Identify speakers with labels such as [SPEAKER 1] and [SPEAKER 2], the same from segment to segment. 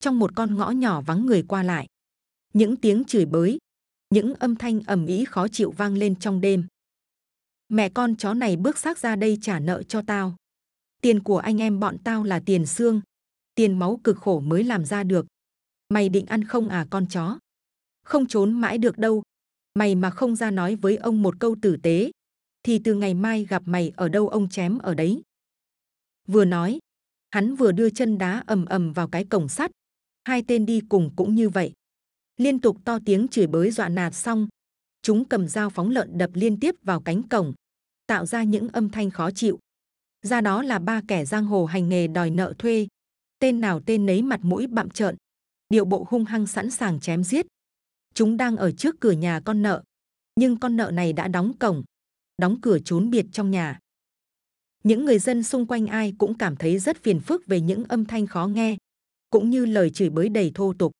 [SPEAKER 1] trong một con ngõ nhỏ vắng người qua lại. Những tiếng chửi bới, những âm thanh ầm ĩ khó chịu vang lên trong đêm. Mẹ con chó này bước xác ra đây trả nợ cho tao. Tiền của anh em bọn tao là tiền xương, tiền máu cực khổ mới làm ra được. Mày định ăn không à con chó? Không trốn mãi được đâu. Mày mà không ra nói với ông một câu tử tế, thì từ ngày mai gặp mày ở đâu ông chém ở đấy. Vừa nói, hắn vừa đưa chân đá ầm ầm vào cái cổng sắt hai tên đi cùng cũng như vậy. Liên tục to tiếng chửi bới dọa nạt xong, chúng cầm dao phóng lợn đập liên tiếp vào cánh cổng, tạo ra những âm thanh khó chịu. Ra đó là ba kẻ giang hồ hành nghề đòi nợ thuê. Tên nào tên nấy mặt mũi bặm trợn, điệu bộ hung hăng sẵn sàng chém giết. Chúng đang ở trước cửa nhà con nợ, nhưng con nợ này đã đóng cổng, đóng cửa trốn biệt trong nhà. Những người dân xung quanh ai cũng cảm thấy rất phiền phức về những âm thanh khó nghe cũng như lời chửi bới đầy thô tục.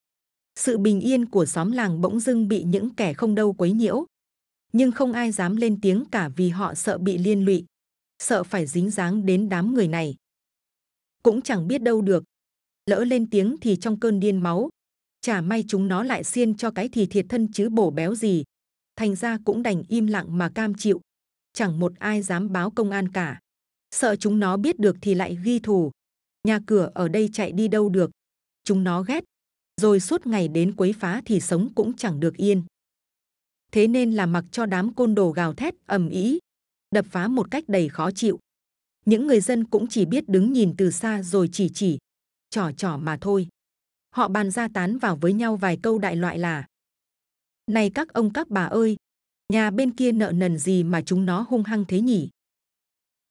[SPEAKER 1] Sự bình yên của xóm làng bỗng dưng bị những kẻ không đâu quấy nhiễu. Nhưng không ai dám lên tiếng cả vì họ sợ bị liên lụy, sợ phải dính dáng đến đám người này. Cũng chẳng biết đâu được. Lỡ lên tiếng thì trong cơn điên máu, chả may chúng nó lại xiên cho cái thì thiệt thân chứ bổ béo gì. Thành ra cũng đành im lặng mà cam chịu. Chẳng một ai dám báo công an cả. Sợ chúng nó biết được thì lại ghi thù. Nhà cửa ở đây chạy đi đâu được? Chúng nó ghét. Rồi suốt ngày đến quấy phá thì sống cũng chẳng được yên. Thế nên là mặc cho đám côn đồ gào thét, ầm ĩ, đập phá một cách đầy khó chịu. Những người dân cũng chỉ biết đứng nhìn từ xa rồi chỉ chỉ, trò trò mà thôi. Họ bàn ra tán vào với nhau vài câu đại loại là, này các ông các bà ơi, nhà bên kia nợ nần gì mà chúng nó hung hăng thế nhỉ?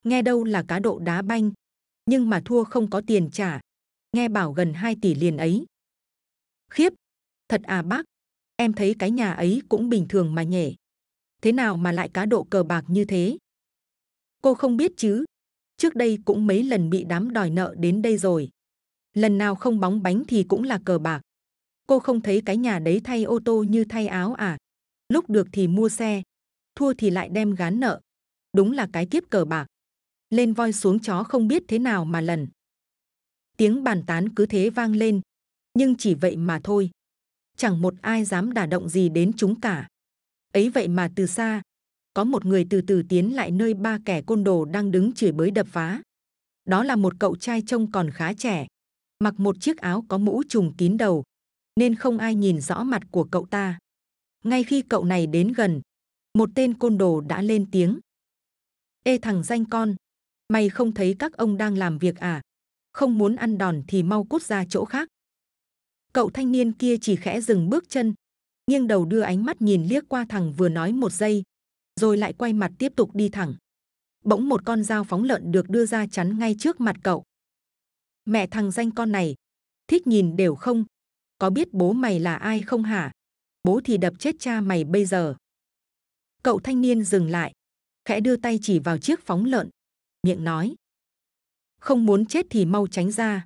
[SPEAKER 1] Nghe đâu là cá độ đá banh, nhưng mà thua không có tiền trả nghe bảo gần 2 tỷ liền ấy. Khiếp, thật à bác? Em thấy cái nhà ấy cũng bình thường mà nhỉ. Thế nào mà lại cá độ cờ bạc như thế? Cô không biết chứ. Trước đây cũng mấy lần bị đám đòi nợ đến đây rồi. Lần nào không bóng bánh thì cũng là cờ bạc. Cô không thấy cái nhà đấy thay ô tô như thay áo à? Lúc được thì mua xe, thua thì lại đem gán nợ. Đúng là cái kiếp cờ bạc. Lên voi xuống chó không biết thế nào mà lần tiếng bàn tán cứ thế vang lên. Nhưng chỉ vậy mà thôi. Chẳng một ai dám đả động gì đến chúng cả. Ấy vậy mà từ xa, có một người từ từ tiến lại nơi ba kẻ côn đồ đang đứng chửi bới đập phá. Đó là một cậu trai trông còn khá trẻ, mặc một chiếc áo có mũ trùng kín đầu, nên không ai nhìn rõ mặt của cậu ta. Ngay khi cậu này đến gần, một tên côn đồ đã lên tiếng. Ê thằng danh con, mày không thấy các ông đang làm việc à? Không muốn ăn đòn thì mau cút ra chỗ khác. Cậu thanh niên kia chỉ khẽ dừng bước chân, nghiêng đầu đưa ánh mắt nhìn liếc qua thằng vừa nói một giây, rồi lại quay mặt tiếp tục đi thẳng. Bỗng một con dao phóng lợn được đưa ra chắn ngay trước mặt cậu. Mẹ thằng danh con này, thích nhìn đều không? Có biết bố mày là ai không hả? Bố thì đập chết cha mày bây giờ. Cậu thanh niên dừng lại, khẽ đưa tay chỉ vào chiếc phóng lợn, miệng nói không muốn chết thì mau tránh ra.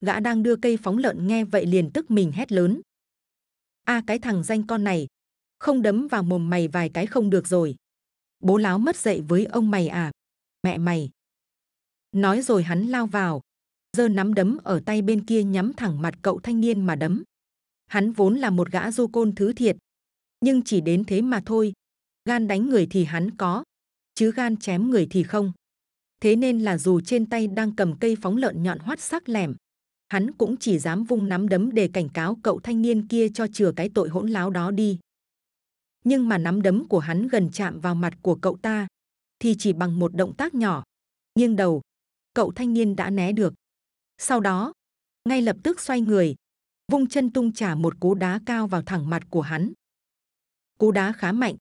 [SPEAKER 1] Gã đang đưa cây phóng lợn nghe vậy liền tức mình hét lớn. A, cái thằng danh con này, không đấm vào mồm mày vài cái không được rồi. Bố láo mất dậy với ông mày à? Mẹ mày. Nói rồi hắn lao vào. Giơ nắm đấm ở tay bên kia nhắm thẳng mặt cậu thanh niên mà đấm. Hắn vốn là một gã du côn thứ thiệt. Nhưng chỉ đến thế mà thôi. Gan đánh người thì hắn có, chứ gan chém người thì không thế nên là dù trên tay đang cầm cây phóng lợn nhọn hoắt sắc lẻm, hắn cũng chỉ dám vung nắm đấm để cảnh cáo cậu thanh niên kia cho chừa cái tội hỗn láo đó đi. Nhưng mà nắm đấm của hắn gần chạm vào mặt của cậu ta, thì chỉ bằng một động tác nhỏ, nghiêng đầu, cậu thanh niên đã né được. Sau đó, ngay lập tức xoay người, vung chân tung trả một cú đá cao vào thẳng mặt của hắn. Cú đá khá mạnh,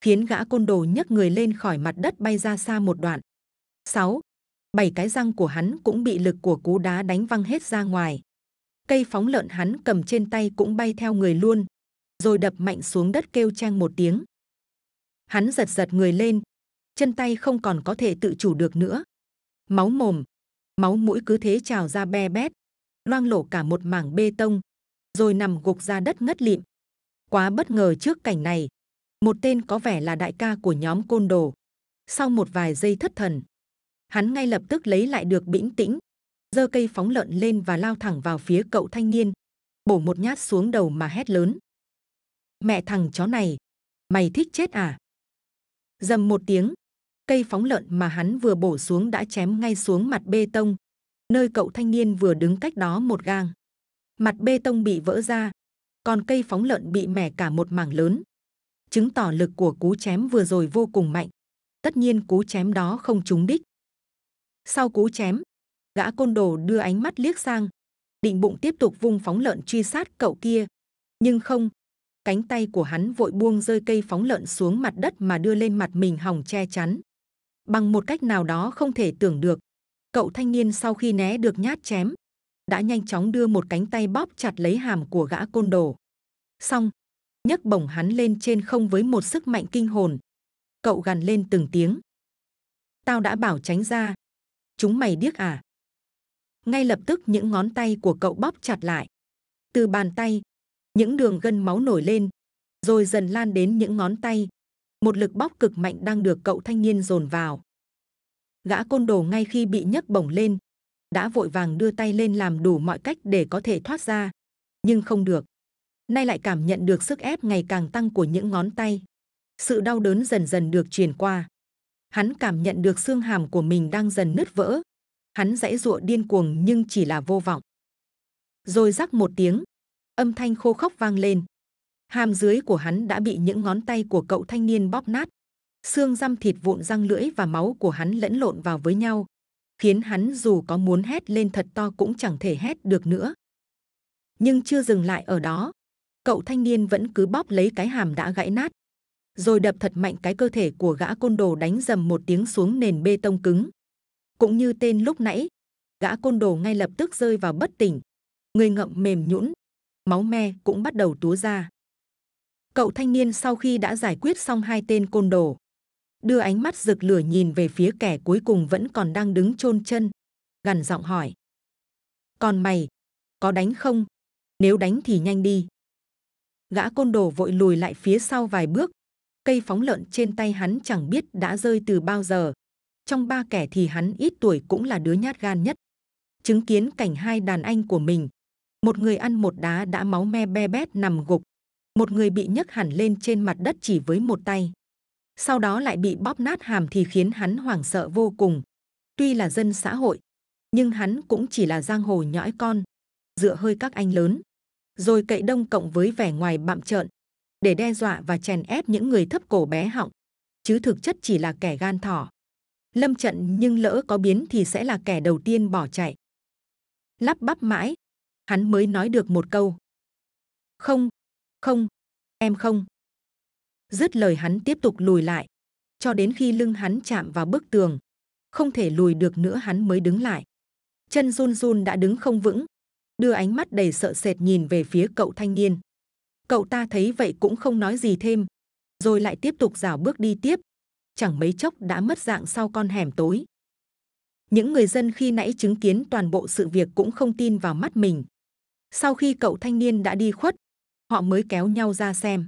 [SPEAKER 1] khiến gã côn đồ nhấc người lên khỏi mặt đất bay ra xa một đoạn. 6. bảy cái răng của hắn cũng bị lực của cú đá đánh văng hết ra ngoài. Cây phóng lợn hắn cầm trên tay cũng bay theo người luôn, rồi đập mạnh xuống đất kêu trang một tiếng. Hắn giật giật người lên, chân tay không còn có thể tự chủ được nữa. Máu mồm, máu mũi cứ thế trào ra be bét, loang lổ cả một mảng bê tông, rồi nằm gục ra đất ngất lịm. Quá bất ngờ trước cảnh này, một tên có vẻ là đại ca của nhóm côn đồ. Sau một vài giây thất thần hắn ngay lập tức lấy lại được bĩnh tĩnh giơ cây phóng lợn lên và lao thẳng vào phía cậu thanh niên, bổ một nhát xuống đầu mà hét lớn. Mẹ thằng chó này, mày thích chết à? Dầm một tiếng, cây phóng lợn mà hắn vừa bổ xuống đã chém ngay xuống mặt bê tông, nơi cậu thanh niên vừa đứng cách đó một gang. Mặt bê tông bị vỡ ra, còn cây phóng lợn bị mẻ cả một mảng lớn. Chứng tỏ lực của cú chém vừa rồi vô cùng mạnh. Tất nhiên cú chém đó không trúng đích. Sau cú chém, gã côn đồ đưa ánh mắt liếc sang, định bụng tiếp tục vung phóng lợn truy sát cậu kia. Nhưng không, cánh tay của hắn vội buông rơi cây phóng lợn xuống mặt đất mà đưa lên mặt mình hòng che chắn. Bằng một cách nào đó không thể tưởng được, cậu thanh niên sau khi né được nhát chém, đã nhanh chóng đưa một cánh tay bóp chặt lấy hàm của gã côn đồ. Xong, nhấc bổng hắn lên trên không với một sức mạnh kinh hồn. Cậu gằn lên từng tiếng. Tao đã bảo tránh ra. Chúng mày điếc à? Ngay lập tức những ngón tay của cậu bóp chặt lại. Từ bàn tay, những đường gân máu nổi lên, rồi dần lan đến những ngón tay. Một lực bóp cực mạnh đang được cậu thanh niên dồn vào. Gã côn đồ ngay khi bị nhấc bổng lên, đã vội vàng đưa tay lên làm đủ mọi cách để có thể thoát ra, nhưng không được. Nay lại cảm nhận được sức ép ngày càng tăng của những ngón tay. Sự đau đớn dần dần được truyền qua. Hắn cảm nhận được xương hàm của mình đang dần nứt vỡ. Hắn dãy giụa điên cuồng nhưng chỉ là vô vọng. Rồi rắc một tiếng, âm thanh khô khóc vang lên. Hàm dưới của hắn đã bị những ngón tay của cậu thanh niên bóp nát. Xương răm thịt vụn răng lưỡi và máu của hắn lẫn lộn vào với nhau, khiến hắn dù có muốn hét lên thật to cũng chẳng thể hét được nữa. Nhưng chưa dừng lại ở đó, cậu thanh niên vẫn cứ bóp lấy cái hàm đã gãy nát, rồi đập thật mạnh cái cơ thể của gã côn đồ đánh dầm một tiếng xuống nền bê tông cứng. Cũng như tên lúc nãy, gã côn đồ ngay lập tức rơi vào bất tỉnh, người ngậm mềm nhũn, máu me cũng bắt đầu túa ra. Cậu thanh niên sau khi đã giải quyết xong hai tên côn đồ, đưa ánh mắt rực lửa nhìn về phía kẻ cuối cùng vẫn còn đang đứng chôn chân, gằn giọng hỏi: "Còn mày, có đánh không? Nếu đánh thì nhanh đi." Gã côn đồ vội lùi lại phía sau vài bước, cây phóng lợn trên tay hắn chẳng biết đã rơi từ bao giờ. Trong ba kẻ thì hắn ít tuổi cũng là đứa nhát gan nhất. Chứng kiến cảnh hai đàn anh của mình, một người ăn một đá đã máu me be bét nằm gục, một người bị nhấc hẳn lên trên mặt đất chỉ với một tay sau đó lại bị bóp nát hàm thì khiến hắn hoảng sợ vô cùng. Tuy là dân xã hội, nhưng hắn cũng chỉ là giang hồ nhõi con, dựa hơi các anh lớn, rồi cậy đông cộng với vẻ ngoài bạm trợn để đe dọa và chèn ép những người thấp cổ bé họng, chứ thực chất chỉ là kẻ gan thỏ. Lâm trận nhưng lỡ có biến thì sẽ là kẻ đầu tiên bỏ chạy. Lắp bắp mãi, hắn mới nói được một câu. Không, không, em không. Dứt lời hắn tiếp tục lùi lại, cho đến khi lưng hắn chạm vào bức tường, không thể lùi được nữa hắn mới đứng lại. Chân run run đã đứng không vững, đưa ánh mắt đầy sợ sệt nhìn về phía cậu thanh niên. Cậu ta thấy vậy cũng không nói gì thêm, rồi lại tiếp tục dảo bước đi tiếp. Chẳng mấy chốc đã mất dạng sau con hẻm tối. Những người dân khi nãy chứng kiến toàn bộ sự việc cũng không tin vào mắt mình. Sau khi cậu thanh niên đã đi khuất, họ mới kéo nhau ra xem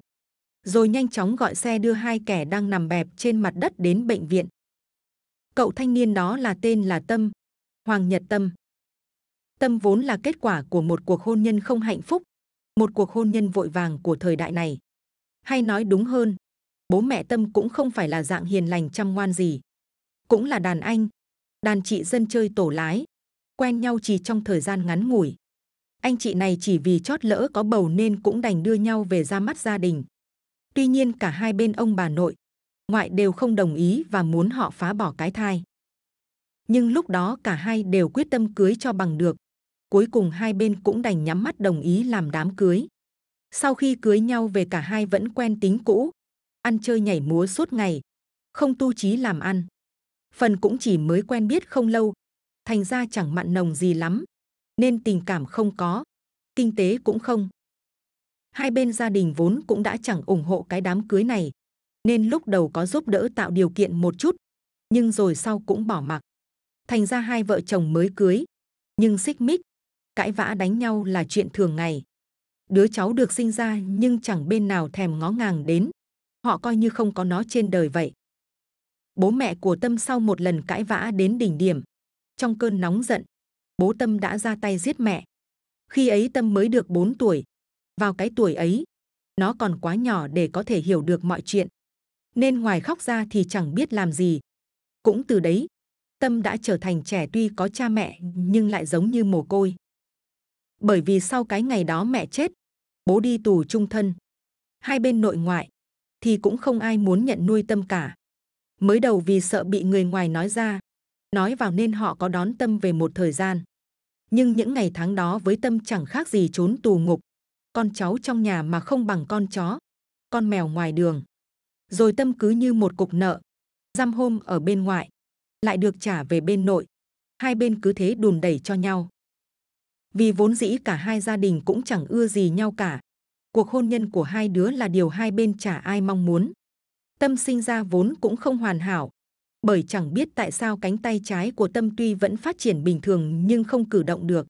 [SPEAKER 1] rồi nhanh chóng gọi xe đưa hai kẻ đang nằm bẹp trên mặt đất đến bệnh viện. Cậu thanh niên đó là tên là Tâm, Hoàng Nhật Tâm. Tâm vốn là kết quả của một cuộc hôn nhân không hạnh phúc, một cuộc hôn nhân vội vàng của thời đại này. Hay nói đúng hơn, bố mẹ Tâm cũng không phải là dạng hiền lành chăm ngoan gì, cũng là đàn anh, đàn chị dân chơi tổ lái, quen nhau chỉ trong thời gian ngắn ngủi. Anh chị này chỉ vì chót lỡ có bầu nên cũng đành đưa nhau về ra mắt gia đình. Tuy nhiên cả hai bên ông bà nội, ngoại đều không đồng ý và muốn họ phá bỏ cái thai. Nhưng lúc đó cả hai đều quyết tâm cưới cho bằng được. Cuối cùng hai bên cũng đành nhắm mắt đồng ý làm đám cưới. Sau khi cưới nhau về cả hai vẫn quen tính cũ, ăn chơi nhảy múa suốt ngày, không tu trí làm ăn. Phần cũng chỉ mới quen biết không lâu, thành ra chẳng mặn nồng gì lắm, nên tình cảm không có, kinh tế cũng không. Hai bên gia đình vốn cũng đã chẳng ủng hộ cái đám cưới này, nên lúc đầu có giúp đỡ tạo điều kiện một chút, nhưng rồi sau cũng bỏ mặc. Thành ra hai vợ chồng mới cưới, nhưng xích mích, cãi vã đánh nhau là chuyện thường ngày. Đứa cháu được sinh ra nhưng chẳng bên nào thèm ngó ngàng đến, họ coi như không có nó trên đời vậy. Bố mẹ của Tâm sau một lần cãi vã đến đỉnh điểm, trong cơn nóng giận, bố Tâm đã ra tay giết mẹ. Khi ấy Tâm mới được 4 tuổi. Vào cái tuổi ấy, nó còn quá nhỏ để có thể hiểu được mọi chuyện. Nên ngoài khóc ra thì chẳng biết làm gì. Cũng từ đấy, Tâm đã trở thành trẻ tuy có cha mẹ nhưng lại giống như mồ côi. Bởi vì sau cái ngày đó mẹ chết, bố đi tù trung thân. Hai bên nội ngoại, thì cũng không ai muốn nhận nuôi Tâm cả. Mới đầu vì sợ bị người ngoài nói ra, nói vào nên họ có đón Tâm về một thời gian. Nhưng những ngày tháng đó với Tâm chẳng khác gì trốn tù ngục. Con cháu trong nhà mà không bằng con chó, con mèo ngoài đường. Rồi Tâm cứ như một cục nợ, giam hôm ở bên ngoại, lại được trả về bên nội. Hai bên cứ thế đùn đẩy cho nhau. Vì vốn dĩ cả hai gia đình cũng chẳng ưa gì nhau cả. Cuộc hôn nhân của hai đứa là điều hai bên chả ai mong muốn. Tâm sinh ra vốn cũng không hoàn hảo, bởi chẳng biết tại sao cánh tay trái của Tâm tuy vẫn phát triển bình thường nhưng không cử động được.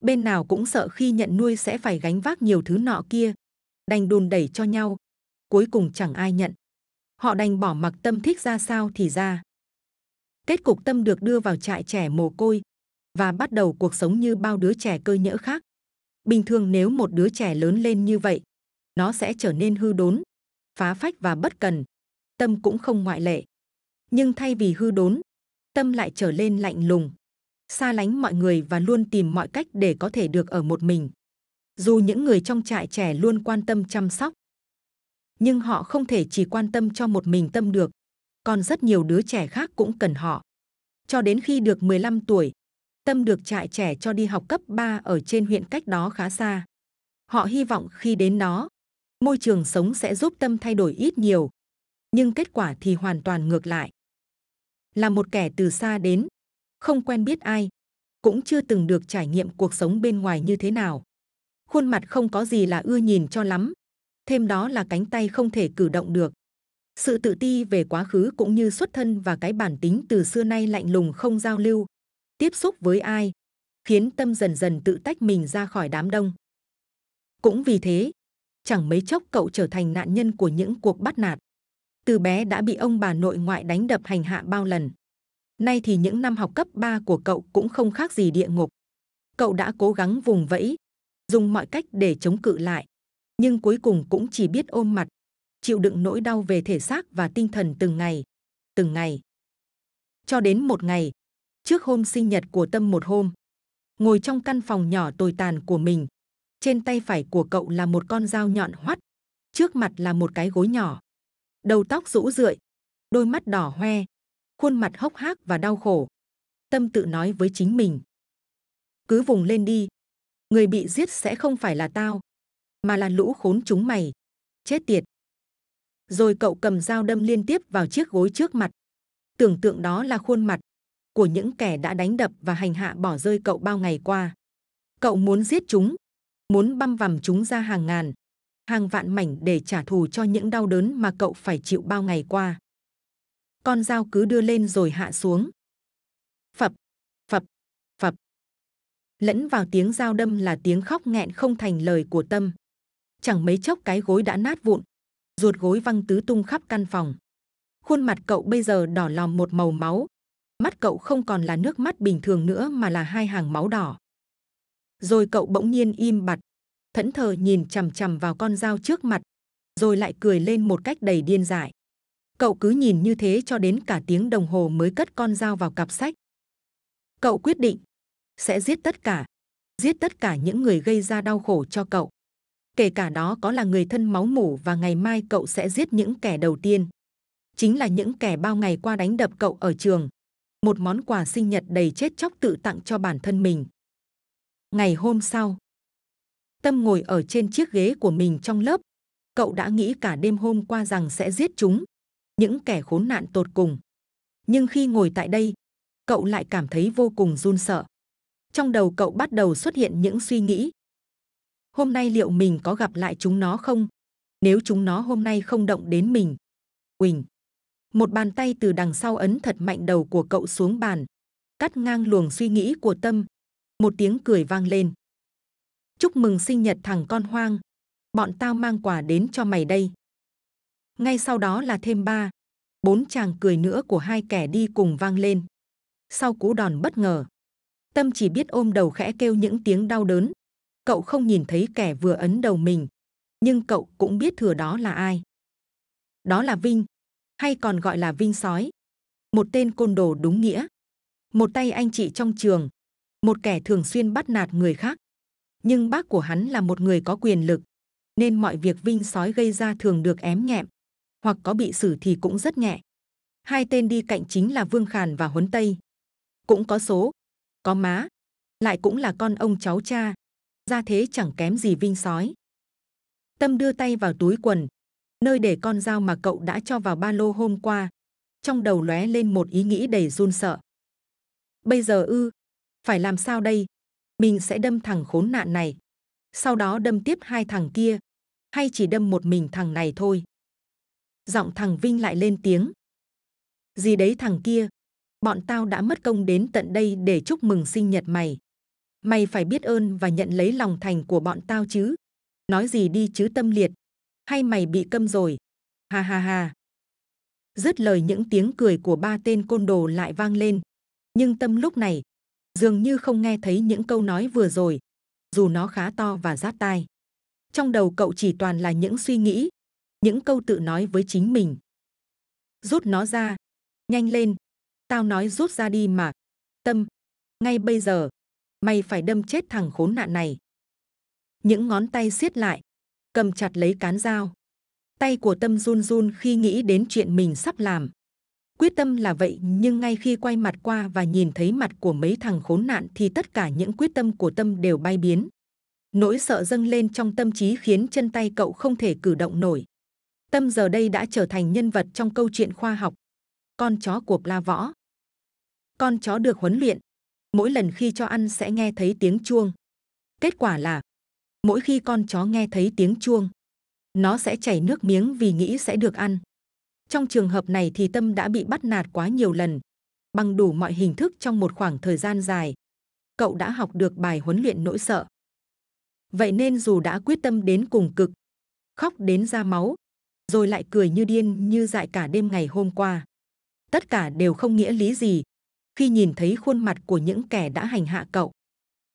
[SPEAKER 1] Bên nào cũng sợ khi nhận nuôi sẽ phải gánh vác nhiều thứ nọ kia, đành đùn đẩy cho nhau. Cuối cùng chẳng ai nhận. Họ đành bỏ mặc Tâm thích ra sao thì ra. Kết cục Tâm được đưa vào trại trẻ mồ côi và bắt đầu cuộc sống như bao đứa trẻ cơ nhỡ khác. Bình thường nếu một đứa trẻ lớn lên như vậy, nó sẽ trở nên hư đốn, phá phách và bất cần. Tâm cũng không ngoại lệ. Nhưng thay vì hư đốn, Tâm lại trở lên lạnh lùng, xa lánh mọi người và luôn tìm mọi cách để có thể được ở một mình. Dù những người trong trại trẻ luôn quan tâm chăm sóc, nhưng họ không thể chỉ quan tâm cho một mình Tâm được, còn rất nhiều đứa trẻ khác cũng cần họ. Cho đến khi được 15 tuổi, Tâm được trại trẻ cho đi học cấp 3 ở trên huyện cách đó khá xa. Họ hy vọng khi đến đó, môi trường sống sẽ giúp Tâm thay đổi ít nhiều. Nhưng kết quả thì hoàn toàn ngược lại. Là một kẻ từ xa đến, không quen biết ai, cũng chưa từng được trải nghiệm cuộc sống bên ngoài như thế nào. Khuôn mặt không có gì là ưa nhìn cho lắm, thêm đó là cánh tay không thể cử động được. Sự tự ti về quá khứ cũng như xuất thân và cái bản tính từ xưa nay lạnh lùng không giao lưu, tiếp xúc với ai, khiến tâm dần dần tự tách mình ra khỏi đám đông. Cũng vì thế, chẳng mấy chốc cậu trở thành nạn nhân của những cuộc bắt nạt. Từ bé đã bị ông bà nội ngoại đánh đập hành hạ bao lần. Nay thì những năm học cấp 3 của cậu cũng không khác gì địa ngục. Cậu đã cố gắng vùng vẫy, dùng mọi cách để chống cự lại, nhưng cuối cùng cũng chỉ biết ôm mặt, chịu đựng nỗi đau về thể xác và tinh thần từng ngày, từng ngày. Cho đến một ngày, trước hôm sinh nhật của Tâm một hôm, ngồi trong căn phòng nhỏ tồi tàn của mình, trên tay phải của cậu là một con dao nhọn hoắt, trước mặt là một cái gối nhỏ, đầu tóc rũ rượi, đôi mắt đỏ hoe, khuôn mặt hốc hác và đau khổ. Tâm tự nói với chính mình, cứ vùng lên đi, người bị giết sẽ không phải là tao, mà là lũ khốn chúng mày, chết tiệt. Rồi cậu cầm dao đâm liên tiếp vào chiếc gối trước mặt. Tưởng tượng đó là khuôn mặt của những kẻ đã đánh đập và hành hạ bỏ rơi cậu bao ngày qua. Cậu muốn giết chúng, muốn băm vằm chúng ra hàng ngàn, hàng vạn mảnh để trả thù cho những đau đớn mà cậu phải chịu bao ngày qua. Con dao cứ đưa lên rồi hạ xuống. Phập, phập, phập. Lẫn vào tiếng dao đâm là tiếng khóc nghẹn không thành lời của tâm. Chẳng mấy chốc cái gối đã nát vụn, ruột gối văng tứ tung khắp căn phòng. Khuôn mặt cậu bây giờ đỏ lòm một màu máu, mắt cậu không còn là nước mắt bình thường nữa mà là hai hàng máu đỏ. Rồi cậu bỗng nhiên im bặt, thẫn thờ nhìn chằm chằm vào con dao trước mặt, rồi lại cười lên một cách đầy điên dại. Cậu cứ nhìn như thế cho đến cả tiếng đồng hồ mới cất con dao vào cặp sách. Cậu quyết định sẽ giết tất cả, giết tất cả những người gây ra đau khổ cho cậu. Kể cả đó có là người thân máu mủ và ngày mai cậu sẽ giết những kẻ đầu tiên. Chính là những kẻ bao ngày qua đánh đập cậu ở trường, một món quà sinh nhật đầy chết chóc tự tặng cho bản thân mình. Ngày hôm sau, Tâm ngồi ở trên chiếc ghế của mình trong lớp. Cậu đã nghĩ cả đêm hôm qua rằng sẽ giết chúng, những kẻ khốn nạn tột cùng. Nhưng khi ngồi tại đây, cậu lại cảm thấy vô cùng run sợ. Trong đầu cậu bắt đầu xuất hiện những suy nghĩ. Hôm nay liệu mình có gặp lại chúng nó không? Nếu chúng nó hôm nay không động đến mình. Quỳnh một bàn tay từ đằng sau ấn thật mạnh đầu của cậu xuống bàn, cắt ngang luồng suy nghĩ của tâm. Một tiếng cười vang lên. Chúc mừng sinh nhật thằng con hoang, bọn tao mang quà đến cho mày đây. Ngay sau đó là thêm ba, bốn chàng cười nữa của hai kẻ đi cùng vang lên. Sau cú đòn bất ngờ, Tâm chỉ biết ôm đầu khẽ kêu những tiếng đau đớn. Cậu không nhìn thấy kẻ vừa ấn đầu mình, nhưng cậu cũng biết thừa đó là ai. Đó là Vinh, hay còn gọi là Vinh sói. Một tên côn đồ đúng nghĩa. Một tay anh chị trong trường, một kẻ thường xuyên bắt nạt người khác. Nhưng bác của hắn là một người có quyền lực, nên mọi việc Vinh sói gây ra thường được ém nhẹm, hoặc có bị xử thì cũng rất nhẹ. Hai tên đi cạnh chính là Vương Khàn và Huấn Tây. Cũng có số, có má, lại cũng là con ông cháu cha, ra thế chẳng kém gì Vinh sói. Tâm đưa tay vào túi quần, nơi để con dao mà cậu đã cho vào ba lô hôm qua. Trong đầu lóe lên một ý nghĩ đầy run sợ. Bây giờ ư, phải làm sao đây? Mình sẽ đâm thằng khốn nạn này. Sau đó đâm tiếp hai thằng kia. Hay chỉ đâm một mình thằng này thôi? Giọng thằng Vinh lại lên tiếng. Gì đấy thằng kia? Bọn tao đã mất công đến tận đây để chúc mừng sinh nhật mày. Mày phải biết ơn và nhận lấy lòng thành của bọn tao chứ. Nói gì đi chứ tâm liệt. Hay mày bị câm rồi? Ha ha ha. Dứt lời những tiếng cười của ba tên côn đồ lại vang lên. Nhưng tâm lúc này dường như không nghe thấy những câu nói vừa rồi, dù nó khá to và rát tai. Trong đầu cậu chỉ toàn là những suy nghĩ, những câu tự nói với chính mình. Rút nó ra, nhanh lên, tao nói rút ra đi mà. Tâm, ngay bây giờ, mày phải đâm chết thằng khốn nạn này. Những ngón tay siết lại, cầm chặt lấy cán dao. Tay của Tâm run run khi nghĩ đến chuyện mình sắp làm. Quyết tâm là vậy, nhưng ngay khi quay mặt qua và nhìn thấy mặt của mấy thằng khốn nạn thì tất cả những quyết tâm của Tâm đều bay biến. Nỗi sợ dâng lên trong tâm trí khiến chân tay cậu không thể cử động nổi. Tâm giờ đây đã trở thành nhân vật trong câu chuyện khoa học. Con chó của La Võ. Con chó được huấn luyện. Mỗi lần khi cho ăn sẽ nghe thấy tiếng chuông. Kết quả là mỗi khi con chó nghe thấy tiếng chuông, nó sẽ chảy nước miếng vì nghĩ sẽ được ăn. Trong trường hợp này thì Tâm đã bị bắt nạt quá nhiều lần, bằng đủ mọi hình thức trong một khoảng thời gian dài. Cậu đã học được bài huấn luyện nỗi sợ. Vậy nên dù đã quyết tâm đến cùng cực, khóc đến ra máu, rồi lại cười như điên như dại cả đêm ngày hôm qua. Tất cả đều không nghĩa lý gì khi nhìn thấy khuôn mặt của những kẻ đã hành hạ cậu.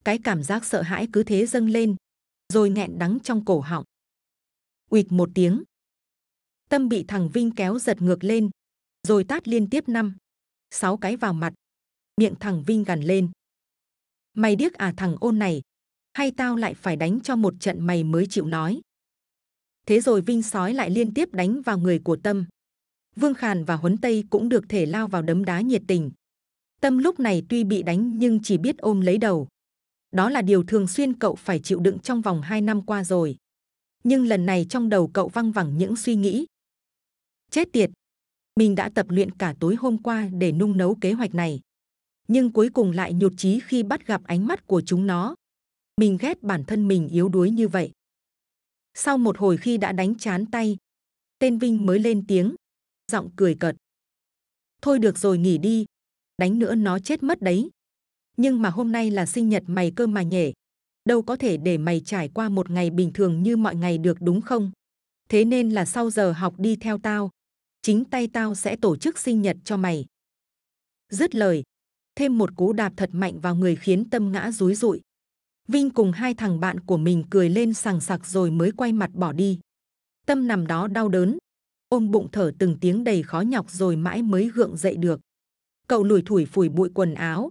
[SPEAKER 1] Cái cảm giác sợ hãi cứ thế dâng lên, rồi nghẹn đắng trong cổ họng. Ụt một tiếng, Tâm bị thằng Vinh kéo giật ngược lên, rồi tát liên tiếp năm, sáu cái vào mặt. Miệng thằng Vinh gằn lên. Mày điếc à thằng ôn này, hay tao lại phải đánh cho một trận mày mới chịu nói. Thế rồi Vinh sói lại liên tiếp đánh vào người của Tâm. Vương Khàn và Huấn Tây cũng được thể lao vào đấm đá nhiệt tình. Tâm lúc này tuy bị đánh nhưng chỉ biết ôm lấy đầu. Đó là điều thường xuyên cậu phải chịu đựng trong vòng 2 năm qua rồi. Nhưng lần này trong đầu cậu văng vẳng những suy nghĩ, Chết tiệt! Mình đã tập luyện cả tối hôm qua để nung nấu kế hoạch này. Nhưng cuối cùng lại nhụt chí khi bắt gặp ánh mắt của chúng nó. Mình ghét bản thân mình yếu đuối như vậy. Sau một hồi khi đã đánh chán tay, tên Vinh mới lên tiếng, giọng cười cợt. Thôi được rồi nghỉ đi, đánh nữa nó chết mất đấy. Nhưng mà hôm nay là sinh nhật mày cơ mà nhể. Đâu có thể để mày trải qua một ngày bình thường như mọi ngày được đúng không? Thế nên là sau giờ học đi theo tao, chính tay tao sẽ tổ chức sinh nhật cho mày. Dứt lời, thêm một cú đạp thật mạnh vào người khiến tâm ngã rúi rụi. Vinh cùng hai thằng bạn của mình cười lên sằng sặc rồi mới quay mặt bỏ đi. Tâm nằm đó đau đớn, ôm bụng thở từng tiếng đầy khó nhọc rồi mãi mới gượng dậy được. Cậu lủi thủi phủi bụi quần áo,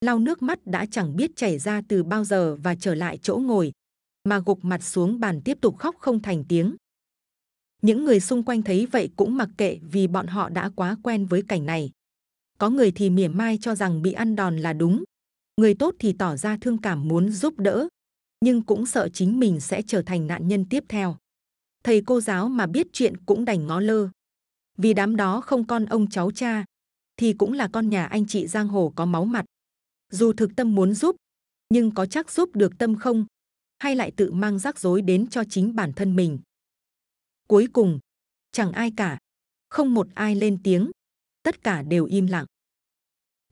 [SPEAKER 1] lau nước mắt đã chẳng biết chảy ra từ bao giờ và trở lại chỗ ngồi, mà gục mặt xuống bàn tiếp tục khóc không thành tiếng. Những người xung quanh thấy vậy cũng mặc kệ vì bọn họ đã quá quen với cảnh này. Có người thì mỉa mai cho rằng bị ăn đòn là đúng. Người tốt thì tỏ ra thương cảm muốn giúp đỡ, nhưng cũng sợ chính mình sẽ trở thành nạn nhân tiếp theo. Thầy cô giáo mà biết chuyện cũng đành ngó lơ. Vì đám đó không con ông cháu cha, thì cũng là con nhà anh chị giang hồ có máu mặt. Dù thực tâm muốn giúp, nhưng có chắc giúp được tâm không? Hay lại tự mang rắc rối đến cho chính bản thân mình? Cuối cùng, chẳng ai cả, không một ai lên tiếng, tất cả đều im lặng.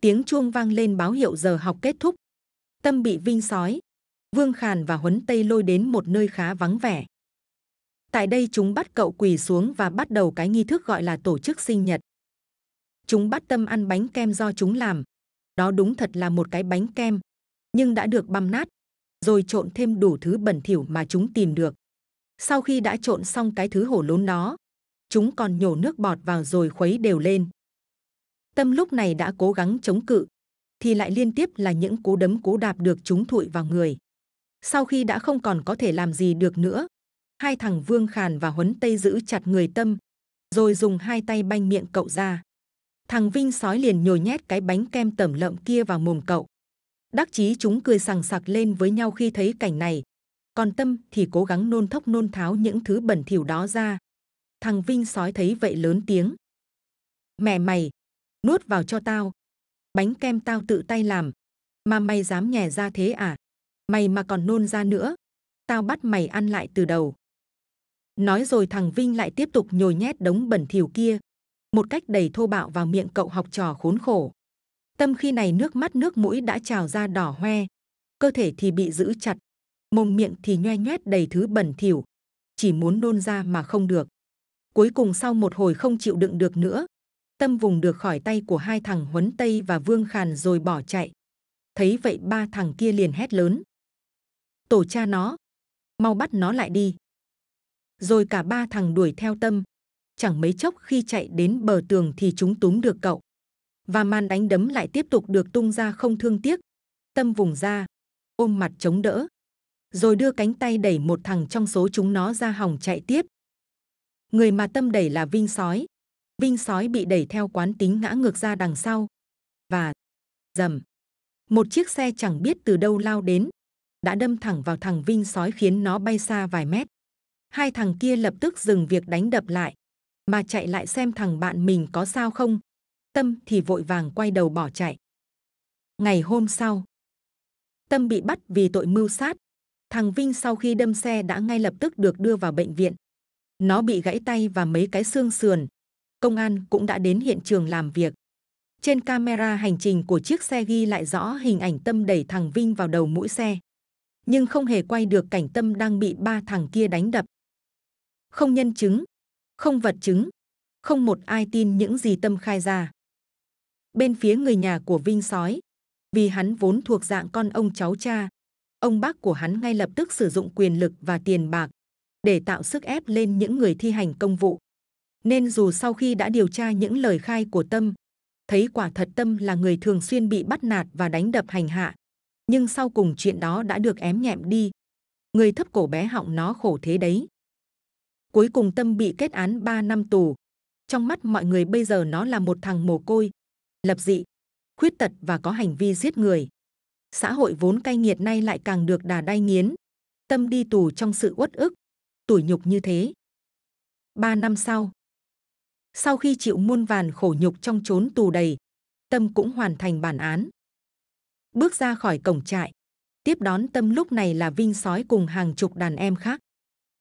[SPEAKER 1] Tiếng chuông vang lên báo hiệu giờ học kết thúc. Tâm bị vinh sói, Vương Khàn và Huấn Tây lôi đến một nơi khá vắng vẻ. Tại đây chúng bắt cậu quỳ xuống và bắt đầu cái nghi thức gọi là tổ chức sinh nhật. Chúng bắt Tâm ăn bánh kem do chúng làm. Đó đúng thật là một cái bánh kem, nhưng đã được băm nát, rồi trộn thêm đủ thứ bẩn thỉu mà chúng tìm được. Sau khi đã trộn xong cái thứ hổ lốn đó, chúng còn nhổ nước bọt vào rồi khuấy đều lên. Tâm lúc này đã cố gắng chống cự, thì lại liên tiếp là những cú đấm cú đạp được chúng thụi vào người. Sau khi đã không còn có thể làm gì được nữa, hai thằng Vương Khàn và Huấn Tây giữ chặt người Tâm, rồi dùng hai tay banh miệng cậu ra. Thằng Vinh sói liền nhồi nhét cái bánh kem tẩm lợm kia vào mồm cậu. Đắc chí chúng cười sằng sặc lên với nhau khi thấy cảnh này. Còn Tâm thì cố gắng nôn thốc nôn tháo những thứ bẩn thỉu đó ra. Thằng Vinh sói thấy vậy lớn tiếng. Mẹ mày, nuốt vào cho tao. Bánh kem tao tự tay làm, mà mày dám nhè ra thế à? Mày mà còn nôn ra nữa, tao bắt mày ăn lại từ đầu. Nói rồi thằng Vinh lại tiếp tục nhồi nhét đống bẩn thỉu kia, một cách đầy thô bạo vào miệng cậu học trò khốn khổ. Tâm khi này nước mắt nước mũi đã trào ra đỏ hoe, cơ thể thì bị giữ chặt, mồm miệng thì nhoe nhoét đầy thứ bẩn thỉu, chỉ muốn nôn ra mà không được. Cuối cùng sau một hồi không chịu đựng được nữa, Tâm vùng được khỏi tay của hai thằng Huấn Tây và Vương Khàn rồi bỏ chạy. Thấy vậy ba thằng kia liền hét lớn. Tổ cha nó, mau bắt nó lại đi. Rồi cả ba thằng đuổi theo Tâm. Chẳng mấy chốc khi chạy đến bờ tường thì chúng túm được cậu. Và màn đánh đấm lại tiếp tục được tung ra không thương tiếc. Tâm vùng ra, ôm mặt chống đỡ. Rồi đưa cánh tay đẩy một thằng trong số chúng nó ra hòng chạy tiếp. Người mà Tâm đẩy là Vinh Sói, Vinh sói bị đẩy theo quán tính ngã ngược ra đằng sau. Và dầm, một chiếc xe chẳng biết từ đâu lao đến, đã đâm thẳng vào thằng Vinh sói khiến nó bay xa vài mét. Hai thằng kia lập tức dừng việc đánh đập lại, mà chạy lại xem thằng bạn mình có sao không. Tâm thì vội vàng quay đầu bỏ chạy. Ngày hôm sau, Tâm bị bắt vì tội mưu sát. Thằng Vinh sau khi đâm xe đã ngay lập tức được đưa vào bệnh viện. Nó bị gãy tay và mấy cái xương sườn, công an cũng đã đến hiện trường làm việc. Trên camera hành trình của chiếc xe ghi lại rõ hình ảnh Tâm đẩy thằng Vinh vào đầu mũi xe. Nhưng không hề quay được cảnh Tâm đang bị ba thằng kia đánh đập. Không nhân chứng, không vật chứng, không một ai tin những gì Tâm khai ra. Bên phía người nhà của Vinh sói, vì hắn vốn thuộc dạng con ông cháu cha, ông bác của hắn ngay lập tức sử dụng quyền lực và tiền bạc để tạo sức ép lên những người thi hành công vụ nên dù sau khi đã điều tra những lời khai của Tâm, thấy quả thật Tâm là người thường xuyên bị bắt nạt và đánh đập hành hạ, nhưng sau cùng chuyện đó đã được ém nhẹm đi. Người thấp cổ bé họng nó khổ thế đấy. Cuối cùng Tâm bị kết án 3 năm tù. Trong mắt mọi người bây giờ nó là một thằng mồ côi, lập dị, khuyết tật và có hành vi giết người. Xã hội vốn cay nghiệt nay lại càng được đà đai nghiến. Tâm đi tù trong sự uất ức, tủi nhục như thế. Ba năm sau, sau khi chịu muôn vàn khổ nhục trong chốn tù đầy, Tâm cũng hoàn thành bản án. Bước ra khỏi cổng trại, tiếp đón Tâm lúc này là Vinh Sói cùng hàng chục đàn em khác.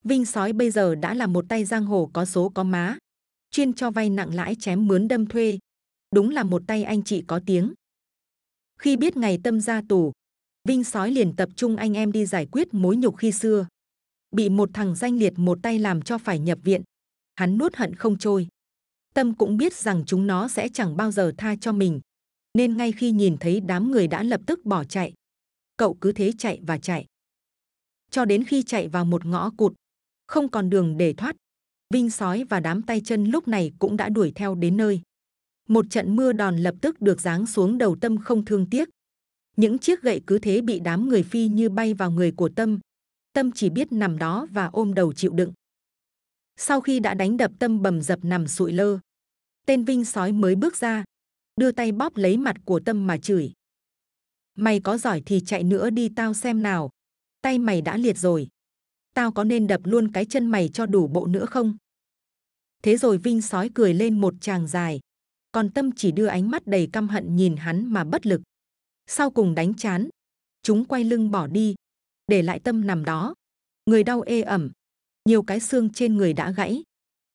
[SPEAKER 1] Vinh Sói bây giờ đã là một tay giang hồ có số có má, chuyên cho vay nặng lãi chém mướn đâm thuê. Đúng là một tay anh chị có tiếng. Khi biết ngày Tâm ra tù, Vinh Sói liền tập trung anh em đi giải quyết mối nhục khi xưa. Bị một thằng danh liệt một tay làm cho phải nhập viện, hắn nuốt hận không trôi. Tâm cũng biết rằng chúng nó sẽ chẳng bao giờ tha cho mình, nên ngay khi nhìn thấy đám người đã lập tức bỏ chạy. Cậu cứ thế chạy và chạy. Cho đến khi chạy vào một ngõ cụt, không còn đường để thoát, Vinh sói và đám tay chân lúc này cũng đã đuổi theo đến nơi. Một trận mưa đòn lập tức được giáng xuống đầu Tâm không thương tiếc. Những chiếc gậy cứ thế bị đám người phi như bay vào người của Tâm. Tâm chỉ biết nằm đó và ôm đầu chịu đựng. Sau khi đã đánh đập Tâm bầm dập nằm sụi lơ, tên Vinh sói mới bước ra, đưa tay bóp lấy mặt của Tâm mà chửi. Mày có giỏi thì chạy nữa đi tao xem nào. Tay mày đã liệt rồi. Tao có nên đập luôn cái chân mày cho đủ bộ nữa không? Thế rồi Vinh sói cười lên một tràng dài. Còn Tâm chỉ đưa ánh mắt đầy căm hận nhìn hắn mà bất lực. Sau cùng đánh chán, chúng quay lưng bỏ đi, để lại Tâm nằm đó. Người đau ê ẩm, nhiều cái xương trên người đã gãy.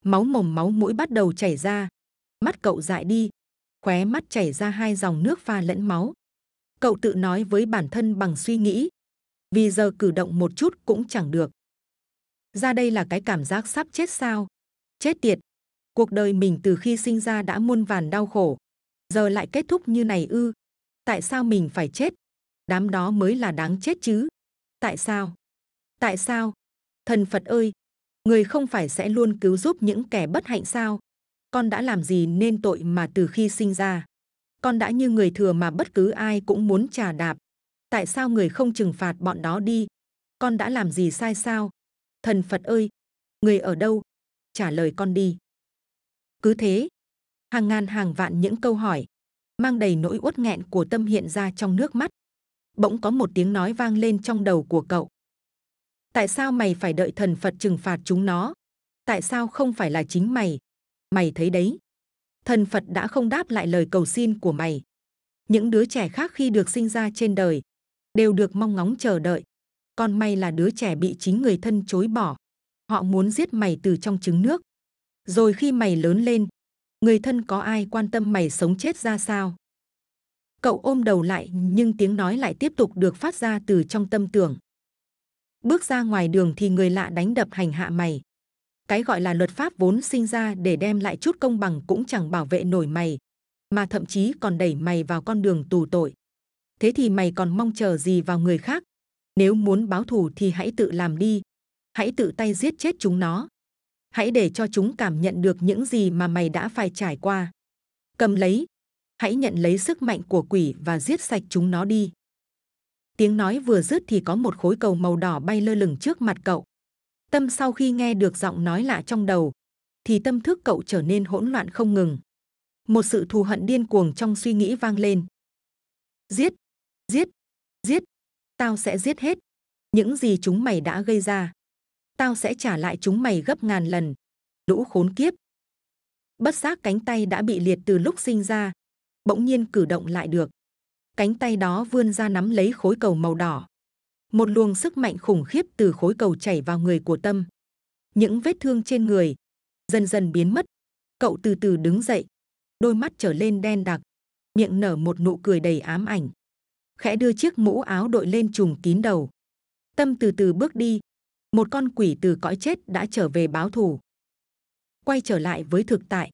[SPEAKER 1] Máu mồm máu mũi bắt đầu chảy ra, mắt cậu dại đi, khóe mắt chảy ra hai dòng nước pha lẫn máu. Cậu tự nói với bản thân bằng suy nghĩ, vì giờ cử động một chút cũng chẳng được. Ra đây là cái cảm giác sắp chết sao? Chết tiệt! Cuộc đời mình từ khi sinh ra đã muôn vàn đau khổ, giờ lại kết thúc như này ư? Tại sao mình phải chết? đám đó mới là đáng chết chứ. Tại sao? Tại sao? Thần Phật ơi, người không phải sẽ luôn cứu giúp những kẻ bất hạnh sao? Con đã làm gì nên tội mà từ khi sinh ra? Con đã như người thừa mà bất cứ ai cũng muốn trà đạp. Tại sao người không trừng phạt bọn đó đi? Con đã làm gì sai sao? Thần Phật ơi, người ở đâu? Trả lời con đi. Cứ thế, hàng ngàn hàng vạn những câu hỏi, mang đầy nỗi uất nghẹn của tâm hiện ra trong nước mắt. Bỗng có một tiếng nói vang lên trong đầu của cậu. Tại sao mày phải đợi thần Phật trừng phạt chúng nó? Tại sao không phải là chính mày? Mày thấy đấy, thần Phật đã không đáp lại lời cầu xin của mày. Những đứa trẻ khác khi được sinh ra trên đời đều được mong ngóng chờ đợi con may là đứa trẻ bị chính người thân chối bỏ. Họ muốn giết mày từ trong trứng nước. Rồi khi mày lớn lên, người thân có ai quan tâm mày sống chết ra sao? Cậu ôm đầu lại nhưng tiếng nói lại tiếp tục được phát ra từ trong tâm tưởng. Bước ra ngoài đường thì người lạ đánh đập hành hạ mày. Cái gọi là luật pháp vốn sinh ra để đem lại chút công bằng cũng chẳng bảo vệ nổi mày, mà thậm chí còn đẩy mày vào con đường tù tội. Thế thì mày còn mong chờ gì vào người khác? Nếu muốn báo thù thì hãy tự làm đi, hãy tự tay giết chết chúng nó. Hãy để cho chúng cảm nhận được những gì mà mày đã phải trải qua. Cầm lấy, hãy nhận lấy sức mạnh của quỷ và giết sạch chúng nó đi. Tiếng nói vừa dứt thì có một khối cầu màu đỏ bay lơ lửng trước mặt cậu. Tâm sau khi nghe được giọng nói lạ trong đầu, thì tâm thức cậu trở nên hỗn loạn không ngừng. Một sự thù hận điên cuồng trong suy nghĩ vang lên. Giết, giết, giết, tao sẽ giết hết những gì chúng mày đã gây ra. Tao sẽ trả lại chúng mày gấp ngàn lần. Lũ khốn kiếp. Bất giác cánh tay đã bị liệt từ lúc sinh ra, bỗng nhiên cử động lại được. Cánh tay đó vươn ra nắm lấy khối cầu màu đỏ. Một luồng sức mạnh khủng khiếp từ khối cầu chảy vào người của Tâm. Những vết thương trên người dần dần biến mất. Cậu từ từ đứng dậy, đôi mắt trở lên đen đặc, miệng nở một nụ cười đầy ám ảnh. Khẽ đưa chiếc mũ áo đội lên trùm kín đầu. Tâm từ từ bước đi, một con quỷ từ cõi chết đã trở về báo thù. Quay trở lại với thực tại,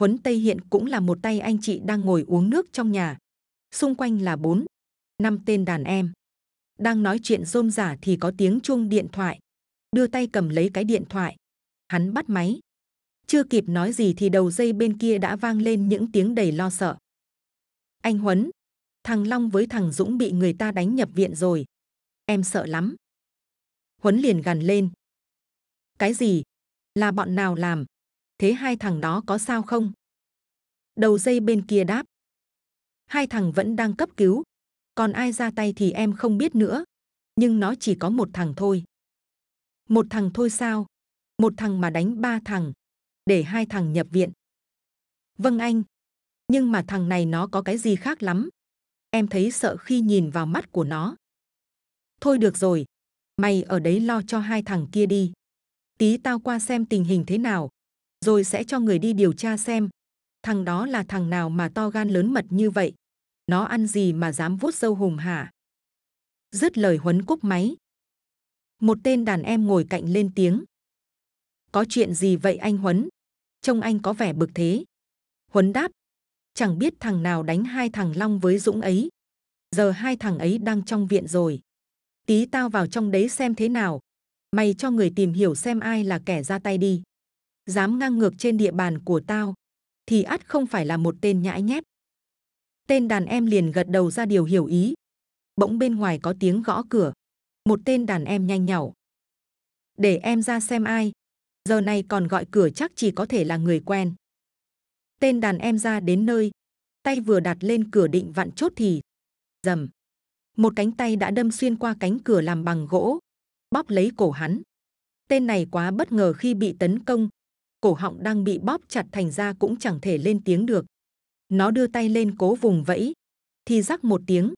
[SPEAKER 1] Huấn Tây hiện cũng là một tay anh chị đang ngồi uống nước trong nhà. Xung quanh là bốn, năm tên đàn em. Đang nói chuyện rôm rả thì có tiếng chuông điện thoại. Đưa tay cầm lấy cái điện thoại. Hắn bắt máy. Chưa kịp nói gì thì đầu dây bên kia đã vang lên những tiếng đầy lo sợ. Anh Huấn, thằng Long với thằng Dũng bị người ta đánh nhập viện rồi. Em sợ lắm. Huấn liền gằn lên. Cái gì? Là bọn nào làm? Thế hai thằng đó có sao không? Đầu dây bên kia đáp. Hai thằng vẫn đang cấp cứu. Còn ai ra tay thì em không biết nữa. Nhưng nó chỉ có một thằng thôi. Một thằng thôi sao? Một thằng mà đánh ba thằng. Để hai thằng nhập viện. Vâng anh. Nhưng mà thằng này nó có cái gì khác lắm. Em thấy sợ khi nhìn vào mắt của nó. Thôi được rồi. Mày ở đấy lo cho hai thằng kia đi. Tí tao qua xem tình hình thế nào, rồi sẽ cho người đi điều tra xem. Thằng đó là thằng nào mà to gan lớn mật như vậy? Nó ăn gì mà dám vuốt sâu hùm hả? Dứt lời huấn cúp máy. Một tên đàn em ngồi cạnh lên tiếng. Có chuyện gì vậy anh huấn? Trông anh có vẻ bực thế. Huấn đáp chẳng biết thằng nào đánh hai thằng long với dũng ấy giờ hai thằng ấy đang trong viện rồi tí tao vào trong đấy xem thế nào mày cho người tìm hiểu xem ai là kẻ ra tay đi dám ngang ngược trên địa bàn của tao, thì ắt không phải là một tên nhãi nhép. Tên đàn em liền gật đầu ra điều hiểu ý. Bỗng bên ngoài có tiếng gõ cửa. Một tên đàn em nhanh nhảu. Để em ra xem ai. Giờ này còn gọi cửa chắc chỉ có thể là người quen. Tên đàn em ra đến nơi, tay vừa đặt lên cửa định vặn chốt thì dầm. Một cánh tay đã đâm xuyên qua cánh cửa làm bằng gỗ, bóp lấy cổ hắn. Tên này quá bất ngờ khi bị tấn công, cổ họng đang bị bóp chặt thành ra cũng chẳng thể lên tiếng được. Nó đưa tay lên cố vùng vẫy, thì rắc một tiếng,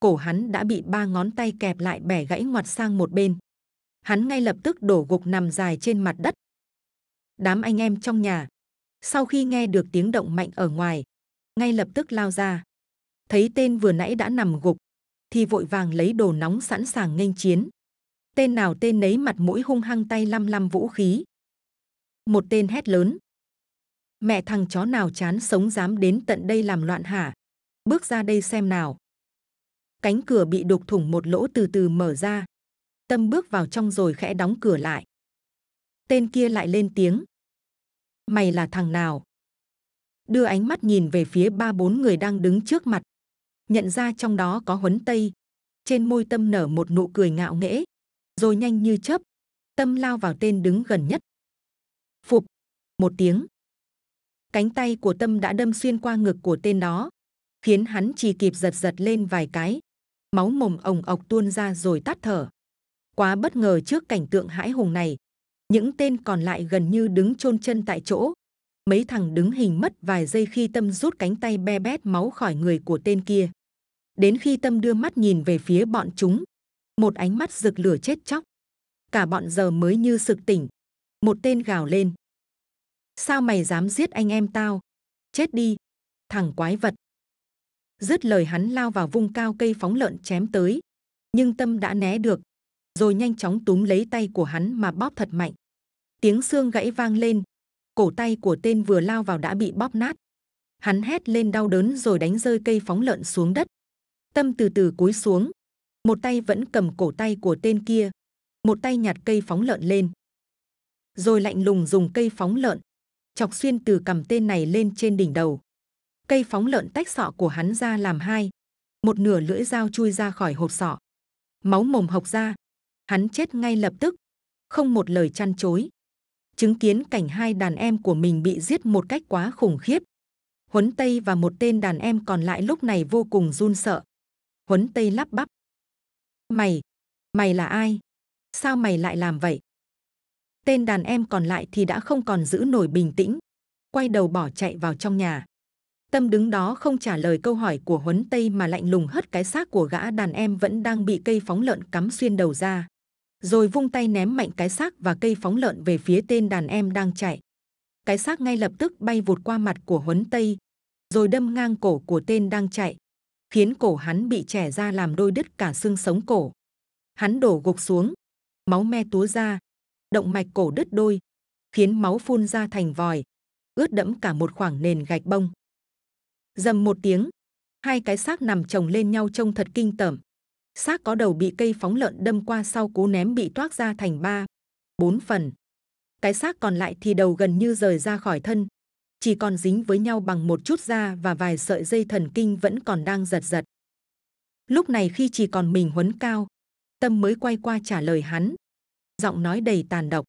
[SPEAKER 1] cổ hắn đã bị ba ngón tay kẹp lại bẻ gãy ngoặt sang một bên. Hắn ngay lập tức đổ gục nằm dài trên mặt đất. Đám anh em trong nhà, sau khi nghe được tiếng động mạnh ở ngoài, ngay lập tức lao ra. Thấy tên vừa nãy đã nằm gục, thì vội vàng lấy đồ nóng sẵn sàng nghênh chiến. Tên nào tên nấy mặt mũi hung hăng tay lăm lăm vũ khí, một tên hét lớn. Mẹ thằng chó nào chán sống dám đến tận đây làm loạn hả? Bước ra đây xem nào. Cánh cửa bị đục thủng một lỗ từ từ mở ra. Tâm bước vào trong rồi khẽ đóng cửa lại. Tên kia lại lên tiếng. Mày là thằng nào? Đưa ánh mắt nhìn về phía ba bốn người đang đứng trước mặt. Nhận ra trong đó có huấn tây. Trên môi tâm nở một nụ cười ngạo nghễ. Rồi nhanh như chớp. Tâm lao vào tên đứng gần nhất. Phục. Một tiếng. Cánh tay của tâm đã đâm xuyên qua ngực của tên đó. Khiến hắn chỉ kịp giật giật lên vài cái. Máu mồm ồng ọc tuôn ra rồi tắt thở. Quá bất ngờ trước cảnh tượng hãi hùng này, những tên còn lại gần như đứng chôn chân tại chỗ. Mấy thằng đứng hình mất vài giây khi Tâm rút cánh tay be bét máu khỏi người của tên kia. Đến khi Tâm đưa mắt nhìn về phía bọn chúng, một ánh mắt rực lửa chết chóc. Cả bọn giờ mới như sực tỉnh. Một tên gào lên. Sao mày dám giết anh em tao? Chết đi, thằng quái vật. Dứt lời hắn lao vào vung cao cây phóng lợn chém tới. Nhưng Tâm đã né được, rồi nhanh chóng túm lấy tay của hắn mà bóp thật mạnh. Tiếng xương gãy vang lên, cổ tay của tên vừa lao vào đã bị bóp nát. Hắn hét lên đau đớn rồi đánh rơi cây phóng lợn xuống đất. Tâm từ từ cúi xuống, một tay vẫn cầm cổ tay của tên kia, một tay nhặt cây phóng lợn lên. Rồi lạnh lùng dùng cây phóng lợn, chọc xuyên từ cầm tên này lên trên đỉnh đầu. Cây phóng lợn tách sọ của hắn ra làm hai, một nửa lưỡi dao chui ra khỏi hộp sọ. Máu mồm hộc ra, hắn chết ngay lập tức, không một lời chăn chối. Chứng kiến cảnh hai đàn em của mình bị giết một cách quá khủng khiếp. Huấn Tây và một tên đàn em còn lại lúc này vô cùng run sợ. Huấn Tây lắp bắp. Mày, mày là ai? Sao mày lại làm vậy? Tên đàn em còn lại thì đã không còn giữ nổi bình tĩnh, quay đầu bỏ chạy vào trong nhà. Tâm đứng đó không trả lời câu hỏi của Huấn Tây mà lạnh lùng hất cái xác của gã đàn em vẫn đang bị cây phóng lợn cắm xuyên đầu ra rồi vung tay ném mạnh cái xác và cây phóng lợn về phía tên đàn em đang chạy. Cái xác ngay lập tức bay vụt qua mặt của Huấn Tây, rồi đâm ngang cổ của tên đang chạy, khiến cổ hắn bị chẻ ra làm đôi đứt cả xương sống cổ. Hắn đổ gục xuống, máu me túa ra, động mạch cổ đứt đôi, khiến máu phun ra thành vòi, ướt đẫm cả một khoảng nền gạch bông. Dầm một tiếng, hai cái xác nằm chồng lên nhau trông thật kinh tởm xác có đầu bị cây phóng lợn đâm qua sau cú ném bị toác ra thành ba, bốn phần. Cái xác còn lại thì đầu gần như rời ra khỏi thân, chỉ còn dính với nhau bằng một chút da và vài sợi dây thần kinh vẫn còn đang giật giật. Lúc này khi chỉ còn mình huấn cao, Tâm mới quay qua trả lời hắn, giọng nói đầy tàn độc.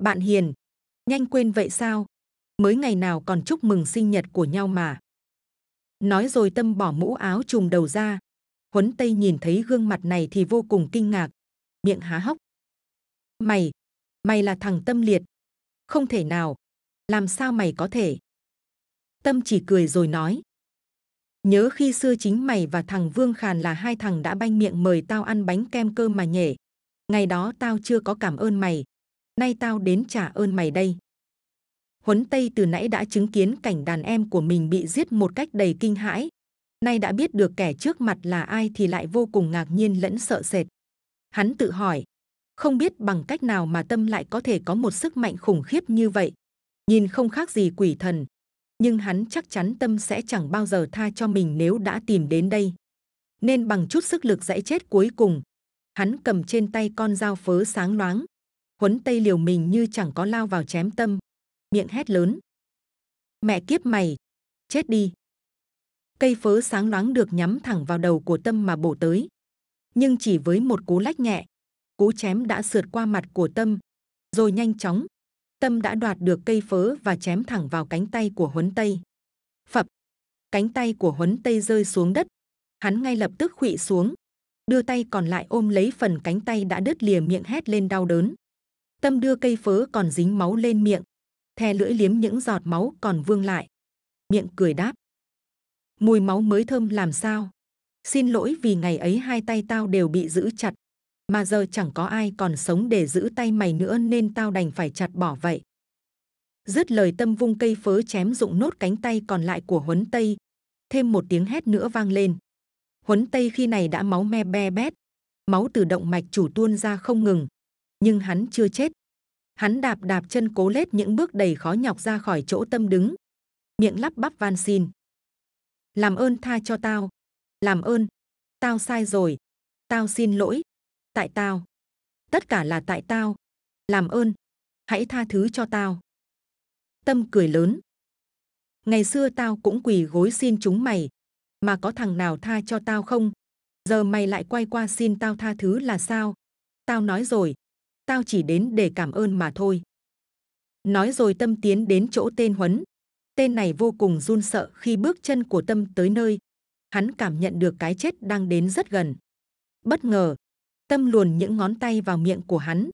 [SPEAKER 1] Bạn hiền, nhanh quên vậy sao? Mới ngày nào còn chúc mừng sinh nhật của nhau mà. Nói rồi Tâm bỏ mũ áo trùm đầu ra, Huấn Tây nhìn thấy gương mặt này thì vô cùng kinh ngạc, miệng há hốc. Mày, mày là thằng tâm liệt. Không thể nào, làm sao mày có thể? Tâm chỉ cười rồi nói. Nhớ khi xưa chính mày và thằng Vương Khàn là hai thằng đã banh miệng mời tao ăn bánh kem cơm mà nhể. Ngày đó tao chưa có cảm ơn mày, nay tao đến trả ơn mày đây. Huấn Tây từ nãy đã chứng kiến cảnh đàn em của mình bị giết một cách đầy kinh hãi, Nay đã biết được kẻ trước mặt là ai thì lại vô cùng ngạc nhiên lẫn sợ sệt. Hắn tự hỏi, không biết bằng cách nào mà tâm lại có thể có một sức mạnh khủng khiếp như vậy. Nhìn không khác gì quỷ thần, nhưng hắn chắc chắn tâm sẽ chẳng bao giờ tha cho mình nếu đã tìm đến đây. Nên bằng chút sức lực dãy chết cuối cùng, hắn cầm trên tay con dao phớ sáng loáng, huấn tây liều mình như chẳng có lao vào chém tâm, miệng hét lớn. Mẹ kiếp mày, chết đi! Cây phớ sáng loáng được nhắm thẳng vào đầu của tâm mà bổ tới. Nhưng chỉ với một cú lách nhẹ, cú chém đã sượt qua mặt của tâm, rồi nhanh chóng, tâm đã đoạt được cây phớ và chém thẳng vào cánh tay của huấn tây. Phập! Cánh tay của huấn tây rơi xuống đất. Hắn ngay lập tức khuỵu xuống, đưa tay còn lại ôm lấy phần cánh tay đã đứt lìa miệng hét lên đau đớn. Tâm đưa cây phớ còn dính máu lên miệng thè lưỡi liếm những giọt máu còn vương lại. Miệng cười đáp mùi máu mới thơm làm sao? Xin lỗi vì ngày ấy hai tay tao đều bị giữ chặt. Mà giờ chẳng có ai còn sống để giữ tay mày nữa nên tao đành phải chặt bỏ vậy. Dứt lời tâm vung cây phớ chém dụng nốt cánh tay còn lại của huấn tây. Thêm một tiếng hét nữa vang lên. Huấn tây khi này đã máu me be bét. Máu từ động mạch chủ tuôn ra không ngừng. Nhưng hắn chưa chết. Hắn đạp đạp chân cố lết những bước đầy khó nhọc ra khỏi chỗ tâm đứng. Miệng lắp bắp van xin làm ơn tha cho tao làm ơn Tao sai rồi, tao xin lỗi, tại tao. Tất cả là tại tao, làm ơn, hãy tha thứ cho tao. Tâm cười lớn. Ngày xưa tao cũng quỳ gối xin chúng mày, mà có thằng nào tha cho tao không? Giờ mày lại quay qua xin tao tha thứ là sao? Tao nói rồi, tao chỉ đến để cảm ơn mà thôi. Nói rồi Tâm tiến đến chỗ tên Huấn. Tên này vô cùng run sợ khi bước chân của Tâm tới nơi. Hắn cảm nhận được cái chết đang đến rất gần. Bất ngờ, Tâm luồn những ngón tay vào miệng của hắn,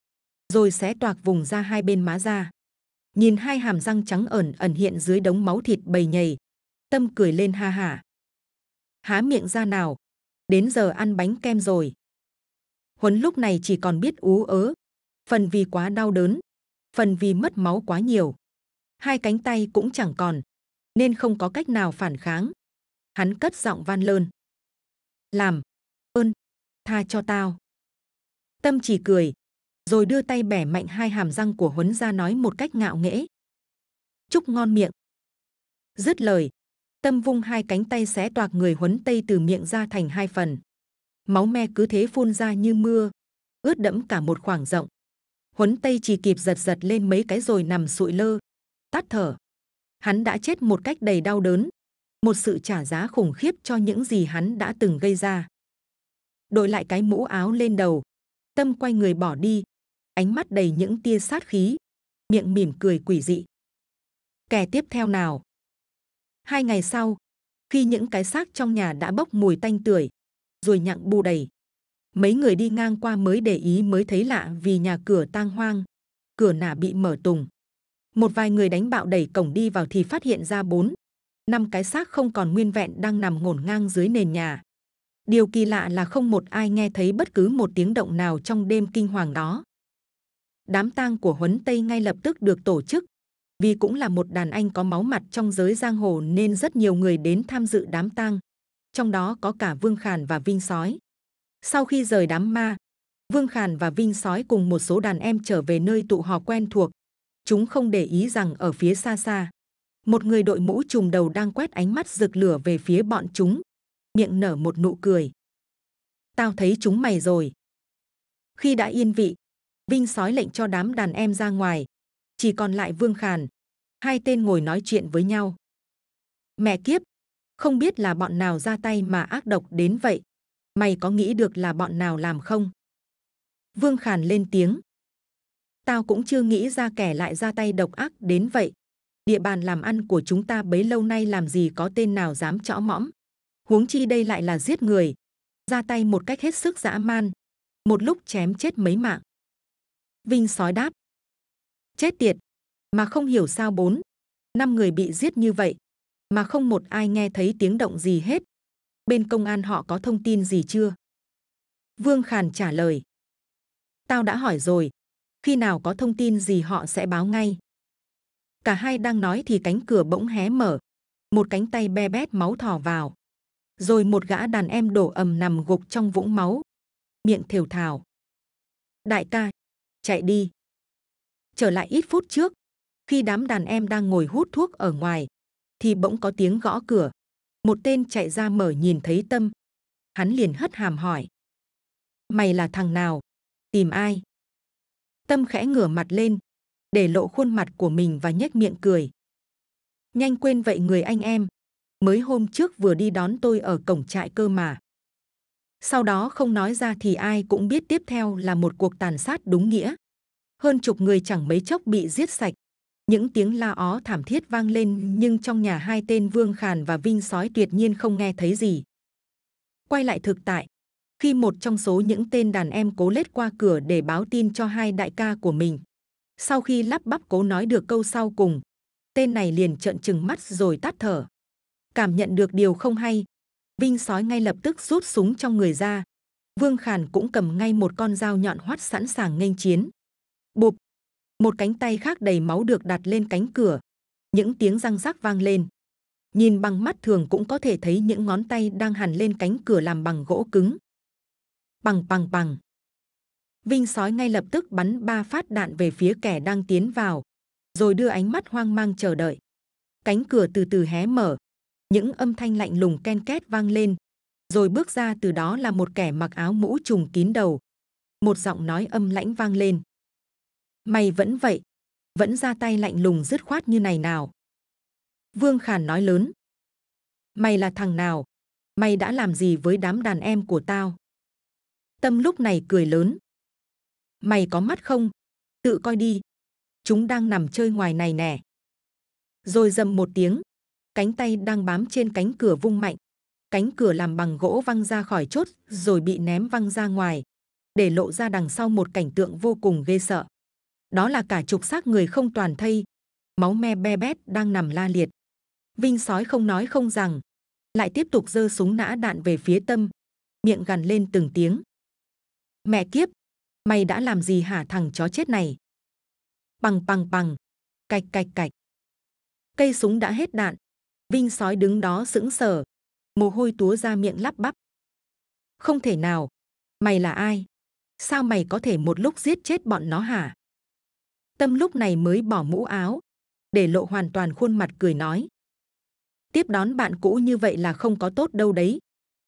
[SPEAKER 1] rồi xé toạc vùng ra hai bên má ra. Nhìn hai hàm răng trắng ẩn ẩn hiện dưới đống máu thịt bầy nhầy, Tâm cười lên ha hả. Há miệng ra nào, đến giờ ăn bánh kem rồi. Huấn lúc này chỉ còn biết ú ớ, phần vì quá đau đớn, phần vì mất máu quá nhiều. Hai cánh tay cũng chẳng còn, nên không có cách nào phản kháng. Hắn cất giọng van lơn. Làm, ơn, tha cho tao. Tâm chỉ cười, rồi đưa tay bẻ mạnh hai hàm răng của Huấn ra nói một cách ngạo nghễ. Chúc ngon miệng. Dứt lời, Tâm vung hai cánh tay xé toạc người Huấn Tây từ miệng ra thành hai phần. Máu me cứ thế phun ra như mưa, ướt đẫm cả một khoảng rộng. Huấn Tây chỉ kịp giật giật lên mấy cái rồi nằm sụi lơ, tắt thở. Hắn đã chết một cách đầy đau đớn, một sự trả giá khủng khiếp cho những gì hắn đã từng gây ra. Đội lại cái mũ áo lên đầu, Tâm quay người bỏ đi, ánh mắt đầy những tia sát khí, miệng mỉm cười quỷ dị. Kẻ tiếp theo nào? Hai ngày sau, khi những cái xác trong nhà đã bốc mùi tanh tưởi, rồi nhặng bù đầy, mấy người đi ngang qua mới để ý mới thấy lạ vì nhà cửa tang hoang, cửa nả bị mở tùng. Một vài người đánh bạo đẩy cổng đi vào thì phát hiện ra bốn, năm cái xác không còn nguyên vẹn đang nằm ngổn ngang dưới nền nhà. Điều kỳ lạ là không một ai nghe thấy bất cứ một tiếng động nào trong đêm kinh hoàng đó. Đám tang của Huấn Tây ngay lập tức được tổ chức. Vì cũng là một đàn anh có máu mặt trong giới giang hồ nên rất nhiều người đến tham dự đám tang. Trong đó có cả Vương Khàn và Vinh Sói. Sau khi rời đám ma, Vương Khàn và Vinh Sói cùng một số đàn em trở về nơi tụ họp quen thuộc. Chúng không để ý rằng ở phía xa xa, một người đội mũ trùm đầu đang quét ánh mắt rực lửa về phía bọn chúng, miệng nở một nụ cười. Tao thấy chúng mày rồi. Khi đã yên vị, Vinh sói lệnh cho đám đàn em ra ngoài, chỉ còn lại Vương Khàn. Hai tên ngồi nói chuyện với nhau. Mẹ kiếp, không biết là bọn nào ra tay mà ác độc đến vậy. Mày có nghĩ được là bọn nào làm không? Vương Khàn lên tiếng. Tao cũng chưa nghĩ ra kẻ lại ra tay độc ác đến vậy. Địa bàn làm ăn của chúng ta bấy lâu nay làm gì có tên nào dám chõ mõm huống chi đây lại là giết người, ra tay một cách hết sức dã man, một lúc chém chết mấy mạng. Vinh sói đáp, chết tiệt, mà không hiểu sao bốn, năm người bị giết như vậy, mà không một ai nghe thấy tiếng động gì hết. Bên công an họ có thông tin gì chưa? Vương Khàn trả lời, tao đã hỏi rồi, khi nào có thông tin gì họ sẽ báo ngay. Cả hai đang nói thì cánh cửa bỗng hé mở, một cánh tay be bét máu thò vào rồi một gã đàn em đổ ầm nằm gục trong vũng máu, miệng thều thào. Đại ca, chạy đi. Trở lại ít phút trước, khi đám đàn em đang ngồi hút thuốc ở ngoài, thì bỗng có tiếng gõ cửa. Một tên chạy ra mở nhìn thấy Tâm. Hắn liền hất hàm hỏi. Mày là thằng nào? Tìm ai? Tâm khẽ ngửa mặt lên, để lộ khuôn mặt của mình và nhếch miệng cười. Nhanh quên vậy người anh em, mới hôm trước vừa đi đón tôi ở cổng trại cơ mà. Sau đó không nói ra thì ai cũng biết tiếp theo là một cuộc tàn sát đúng nghĩa. Hơn chục người chẳng mấy chốc bị giết sạch. Những tiếng la ó thảm thiết vang lên nhưng trong nhà hai tên Vương Khàn và Vinh Sói tuyệt nhiên không nghe thấy gì. Quay lại thực tại, khi một trong số những tên đàn em cố lết qua cửa để báo tin cho hai đại ca của mình. Sau khi lắp bắp cố nói được câu sau cùng, tên này liền trợn trừng mắt rồi tắt thở. Cảm nhận được điều không hay vinh sói ngay lập tức rút súng trong người ra. Vương khàn cũng cầm ngay một con dao nhọn hoắt sẵn sàng nghênh chiến. Bụp! Một cánh tay khác đầy máu được đặt lên cánh cửa. Những tiếng răng rắc vang lên. Nhìn bằng mắt thường cũng có thể thấy những ngón tay đang hằn lên cánh cửa làm bằng gỗ cứng bằng bằng bằng vinh sói ngay lập tức bắn ba phát đạn về phía kẻ đang tiến vào rồi đưa ánh mắt hoang mang chờ đợi cánh cửa từ từ hé mở những âm thanh lạnh lùng ken két vang lên rồi bước ra từ đó là một kẻ mặc áo mũ trùng kín đầu. Một giọng nói âm lãnh vang lên. Mày vẫn vậy, vẫn ra tay lạnh lùng dứt khoát như này nào. Vương Khản nói lớn. Mày là thằng nào? Mày đã làm gì với đám đàn em của tao? Tâm lúc này cười lớn. Mày có mắt không? Tự coi đi. Chúng đang nằm chơi ngoài này nè. Rồi dầm một tiếng, cánh tay đang bám trên cánh cửa vung mạnh. Cánh cửa làm bằng gỗ văng ra khỏi chốt rồi bị ném văng ra ngoài, để lộ ra đằng sau một cảnh tượng vô cùng ghê sợ. Đó là cả chục xác người không toàn thây, máu me be bét đang nằm la liệt. Vinh sói không nói không rằng, lại tiếp tục giơ súng nã đạn về phía tâm, miệng gằn lên từng tiếng. Mẹ kiếp, mày đã làm gì hả thằng chó chết này? Bằng bằng bằng, cạch cạch cạch. Cây súng đã hết đạn, Vinh sói đứng đó sững sờ, mồ hôi túa ra miệng lắp bắp. Không thể nào, mày là ai? Sao mày có thể một lúc giết chết bọn nó hả? Tâm lúc này mới bỏ mũ áo, để lộ hoàn toàn khuôn mặt cười nói. Tiếp đón bạn cũ như vậy là không có tốt đâu đấy.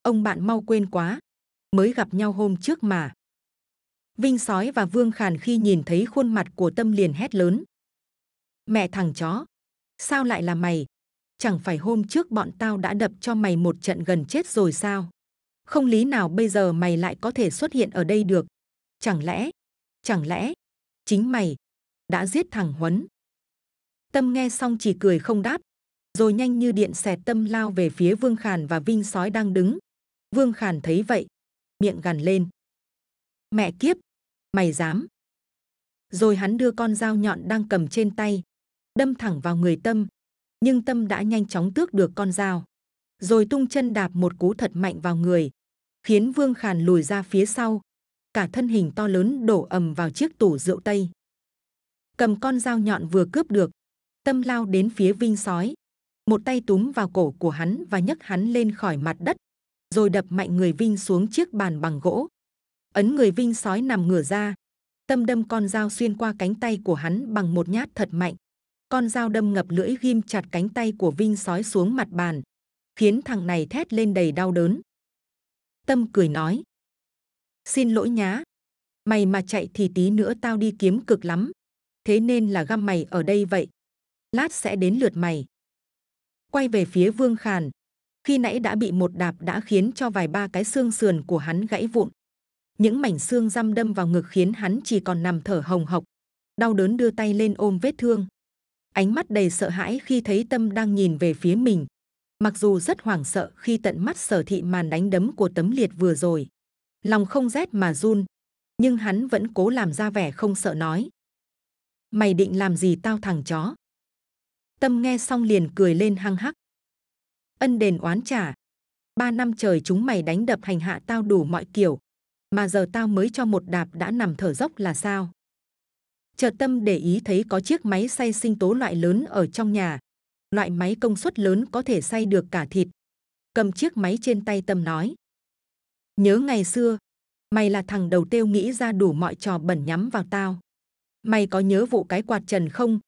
[SPEAKER 1] Ông bạn mau quên quá, mới gặp nhau hôm trước mà. Vinh sói và Vương Khàn khi nhìn thấy khuôn mặt của Tâm liền hét lớn. Mẹ thằng chó, sao lại là mày? Chẳng phải hôm trước bọn tao đã đập cho mày một trận gần chết rồi sao? Không lý nào bây giờ mày lại có thể xuất hiện ở đây được. Chẳng lẽ, chẳng lẽ, chính mày đã giết thằng Huấn? Tâm nghe xong chỉ cười không đáp, rồi nhanh như điện xẹt tâm lao về phía Vương Khàn và Vinh Sói đang đứng. Vương Khàn thấy vậy, miệng gằn lên. Mẹ kiếp, mày dám! Rồi hắn đưa con dao nhọn đang cầm trên tay, đâm thẳng vào người Tâm, nhưng Tâm đã nhanh chóng tước được con dao, rồi tung chân đạp một cú thật mạnh vào người, khiến Vương Khàn lùi ra phía sau, cả thân hình to lớn đổ ầm vào chiếc tủ rượu tây. Cầm con dao nhọn vừa cướp được, Tâm lao đến phía Vinh Sói, một tay túm vào cổ của hắn và nhấc hắn lên khỏi mặt đất, rồi đập mạnh người Vinh xuống chiếc bàn bằng gỗ. Ấn người Vinh Sói nằm ngửa ra, Tâm đâm con dao xuyên qua cánh tay của hắn bằng một nhát thật mạnh, con dao đâm ngập lưỡi ghim chặt cánh tay của Vinh sói xuống mặt bàn, khiến thằng này thét lên đầy đau đớn. Tâm cười nói, xin lỗi nhá, mày mà chạy thì tí nữa tao đi kiếm cực lắm, thế nên là găm mày ở đây vậy. Lát sẽ đến lượt mày. Quay về phía Vương Khàn, khi nãy đã bị một đạp đã khiến cho vài ba cái xương sườn của hắn gãy vụn. Những mảnh xương răm đâm vào ngực khiến hắn chỉ còn nằm thở hồng hộc, đau đớn đưa tay lên ôm vết thương. Ánh mắt đầy sợ hãi khi thấy tâm đang nhìn về phía mình. Mặc dù rất hoảng sợ khi tận mắt sở thị màn đánh đấm của tấm liệt vừa rồi lòng không rét mà run nhưng hắn vẫn cố làm ra vẻ không sợ nói mày định làm gì tao thằng chó? Tâm nghe xong liền cười lên hăng hắc. Ân đền oán trả ba năm trời chúng mày đánh đập hành hạ tao đủ mọi kiểu mà giờ tao mới cho một đạp đã nằm thở dốc là sao? Chợt tâm để ý thấy có chiếc máy xay sinh tố loại lớn ở trong nhà. Loại máy công suất lớn có thể xay được cả thịt. Cầm chiếc máy trên tay tâm nói. Nhớ ngày xưa, mày là thằng đầu tiêu nghĩ ra đủ mọi trò bẩn nhắm vào tao. Mày có nhớ vụ cái quạt trần không?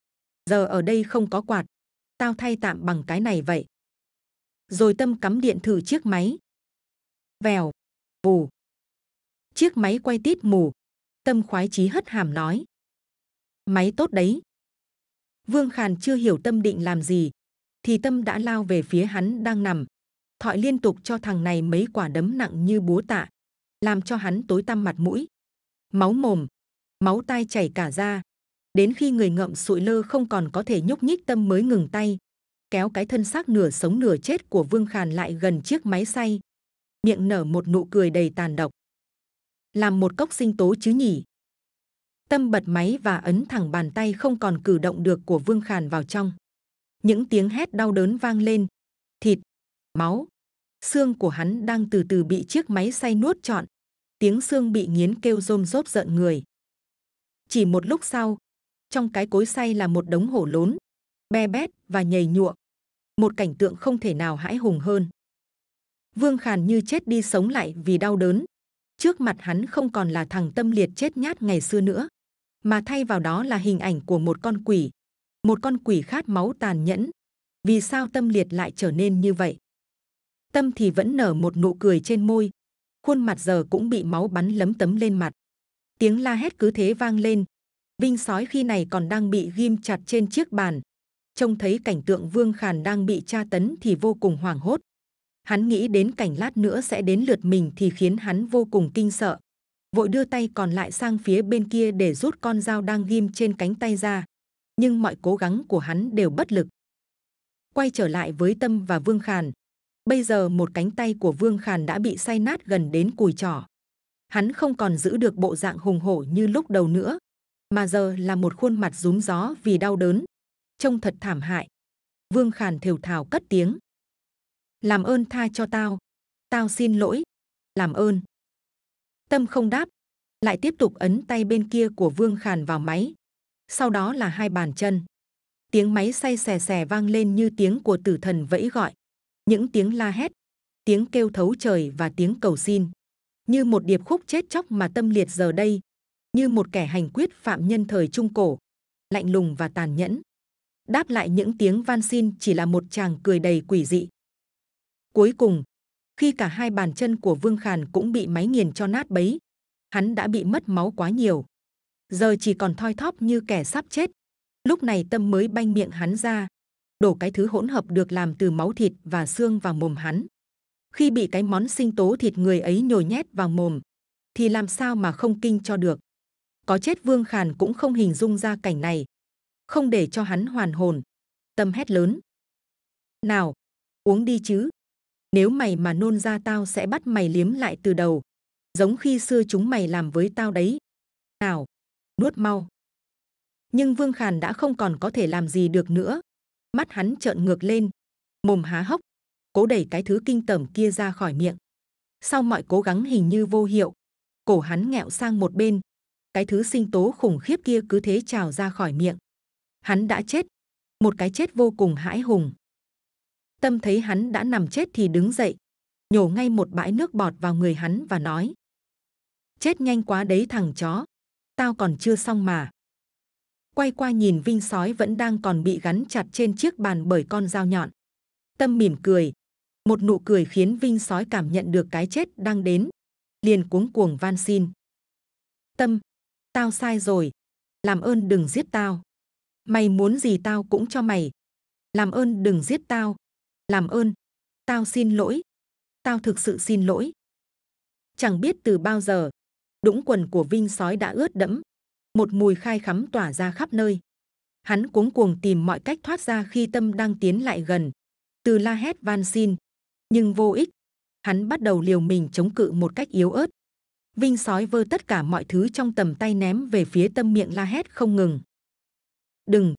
[SPEAKER 1] Giờ ở đây không có quạt. Tao thay tạm bằng cái này vậy. Rồi tâm cắm điện thử chiếc máy. Vèo, vù chiếc máy quay tít mù tâm khoái chí hất hàm nói máy tốt đấy. Vương Khàn chưa hiểu tâm định làm gì, thì tâm đã lao về phía hắn đang nằm, thọi liên tục cho thằng này mấy quả đấm nặng như búa tạ, làm cho hắn tối tăm mặt mũi, máu mồm, máu tai chảy cả ra. Đến khi người ngậm sụi lơ không còn có thể nhúc nhích tâm mới ngừng tay, kéo cái thân xác nửa sống nửa chết của Vương Khàn lại gần chiếc máy xay, miệng nở một nụ cười đầy tàn độc. Làm một cốc sinh tố chứ nhỉ? Tâm bật máy và ấn thẳng bàn tay không còn cử động được của Vương Khàn vào trong. Những tiếng hét đau đớn vang lên. Thịt, máu, xương của hắn đang từ từ bị chiếc máy xay nuốt trọn. Tiếng xương bị nghiến kêu rôm rốp giận người. Chỉ một lúc sau, trong cái cối xay là một đống hổ lốn, be bét và nhầy nhụa. Một cảnh tượng không thể nào hãi hùng hơn. Vương Khàn như chết đi sống lại vì đau đớn. Trước mặt hắn không còn là thằng tâm liệt chết nhát ngày xưa nữa mà thay vào đó là hình ảnh của một con quỷ, một con quỷ khát máu tàn nhẫn. Vì sao tâm liệt lại trở nên như vậy? Tâm thì vẫn nở một nụ cười trên môi, khuôn mặt giờ cũng bị máu bắn lấm tấm lên mặt. Tiếng la hét cứ thế vang lên. Vinh sói khi này còn đang bị ghim chặt trên chiếc bàn. Trông thấy cảnh tượng Vương Khàn đang bị tra tấn thì vô cùng hoảng hốt. Hắn nghĩ đến cảnh lát nữa sẽ đến lượt mình thì khiến hắn vô cùng kinh sợ. Vội đưa tay còn lại sang phía bên kia để rút con dao đang ghim trên cánh tay ra. Nhưng mọi cố gắng của hắn đều bất lực. Quay trở lại với Tâm và Vương Khàn. Bây giờ một cánh tay của Vương Khàn đã bị say nát gần đến cùi trỏ. Hắn không còn giữ được bộ dạng hùng hổ như lúc đầu nữa, mà giờ là một khuôn mặt rúm gió vì đau đớn, trông thật thảm hại. Vương Khàn thều thào cất tiếng. Làm ơn tha cho tao, tao xin lỗi, làm ơn. Tâm không đáp, lại tiếp tục ấn tay bên kia của Vương Khàn vào máy. Sau đó là hai bàn chân. Tiếng máy say xè xè vang lên như tiếng của tử thần vẫy gọi. Những tiếng la hét, tiếng kêu thấu trời và tiếng cầu xin. Như một điệp khúc chết chóc mà tâm liệt giờ đây. Như một kẻ hành quyết phạm nhân thời Trung Cổ. Lạnh lùng và tàn nhẫn. Đáp lại những tiếng van xin chỉ là một chàng cười đầy quỷ dị. Cuối cùng, khi cả hai bàn chân của Vương Khàn cũng bị máy nghiền cho nát bấy, hắn đã bị mất máu quá nhiều. Giờ chỉ còn thoi thóp như kẻ sắp chết. Lúc này tâm mới banh miệng hắn ra, đổ cái thứ hỗn hợp được làm từ máu thịt và xương vào mồm hắn. Khi bị cái món sinh tố thịt người ấy nhồi nhét vào mồm, thì làm sao mà không kinh cho được. Có chết Vương Khàn cũng không hình dung ra cảnh này, không để cho hắn hoàn hồn. Tâm hét lớn. Nào, uống đi chứ. Nếu mày mà nôn ra tao sẽ bắt mày liếm lại từ đầu. Giống khi xưa chúng mày làm với tao đấy. Nào, nuốt mau. Nhưng Vương Khàn đã không còn có thể làm gì được nữa. Mắt hắn trợn ngược lên, mồm há hốc, cố đẩy cái thứ kinh tởm kia ra khỏi miệng. Sau mọi cố gắng hình như vô hiệu, cổ hắn nghẹo sang một bên, cái thứ sinh tố khủng khiếp kia cứ thế trào ra khỏi miệng. Hắn đã chết, một cái chết vô cùng hãi hùng. Tâm thấy hắn đã nằm chết thì đứng dậy, nhổ ngay một bãi nước bọt vào người hắn và nói: chết nhanh quá đấy thằng chó, tao còn chưa xong mà. Quay qua nhìn Vinh sói vẫn đang còn bị gắn chặt trên chiếc bàn bởi con dao nhọn. Tâm mỉm cười, một nụ cười khiến Vinh sói cảm nhận được cái chết đang đến, liền cuống cuồng van xin. Tâm, tao sai rồi, làm ơn đừng giết tao. Mày muốn gì tao cũng cho mày. Làm ơn đừng giết tao, làm ơn, tao xin lỗi, tao thực sự xin lỗi. Chẳng biết từ bao giờ, đũng quần của Vinh sói đã ướt đẫm, một mùi khai khắm tỏa ra khắp nơi. Hắn cuống cuồng tìm mọi cách thoát ra khi tâm đang tiến lại gần, từ la hét van xin, nhưng vô ích. Hắn bắt đầu liều mình chống cự một cách yếu ớt. Vinh sói vơ tất cả mọi thứ trong tầm tay ném về phía tâm miệng la hét không ngừng. Đừng,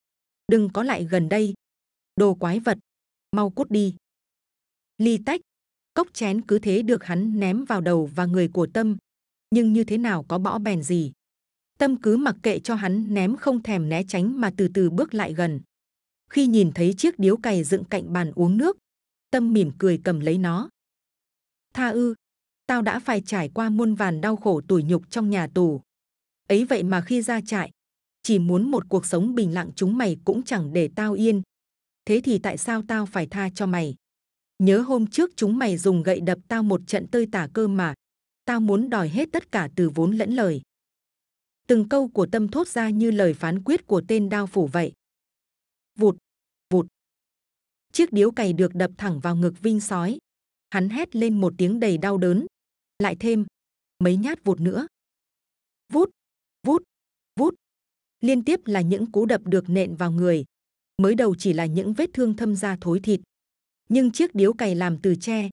[SPEAKER 1] đừng có lại gần đây. Đồ quái vật, mau cút đi. Ly tách, cốc chén cứ thế được hắn ném vào đầu và người của tâm. Nhưng như thế nào có bỏ bèn gì. Tâm cứ mặc kệ cho hắn ném không thèm né tránh mà từ từ bước lại gần. Khi nhìn thấy chiếc điếu cày dựng cạnh bàn uống nước, Tâm mỉm cười cầm lấy nó. Tha ư, tao đã phải trải qua muôn vàn đau khổ tủi nhục trong nhà tù. Ấy vậy mà khi ra trại, chỉ muốn một cuộc sống bình lặng chúng mày cũng chẳng để tao yên. Thế thì tại sao tao phải tha cho mày? Nhớ hôm trước chúng mày dùng gậy đập tao một trận tơi tả cơ mà. Tao muốn đòi hết tất cả từ vốn lẫn lời từng câu của tâm thốt ra như lời phán quyết của tên đao phủ vậy. Vụt, vụt. Chiếc điếu cày được đập thẳng vào ngực Vinh sói. Hắn hét lên một tiếng đầy đau đớn. Lại thêm mấy nhát vụt nữa. Vút, vút, vút. Liên tiếp là những cú đập được nện vào người. Mới đầu chỉ là những vết thương thâm da thối thịt. Nhưng chiếc điếu cày làm từ tre,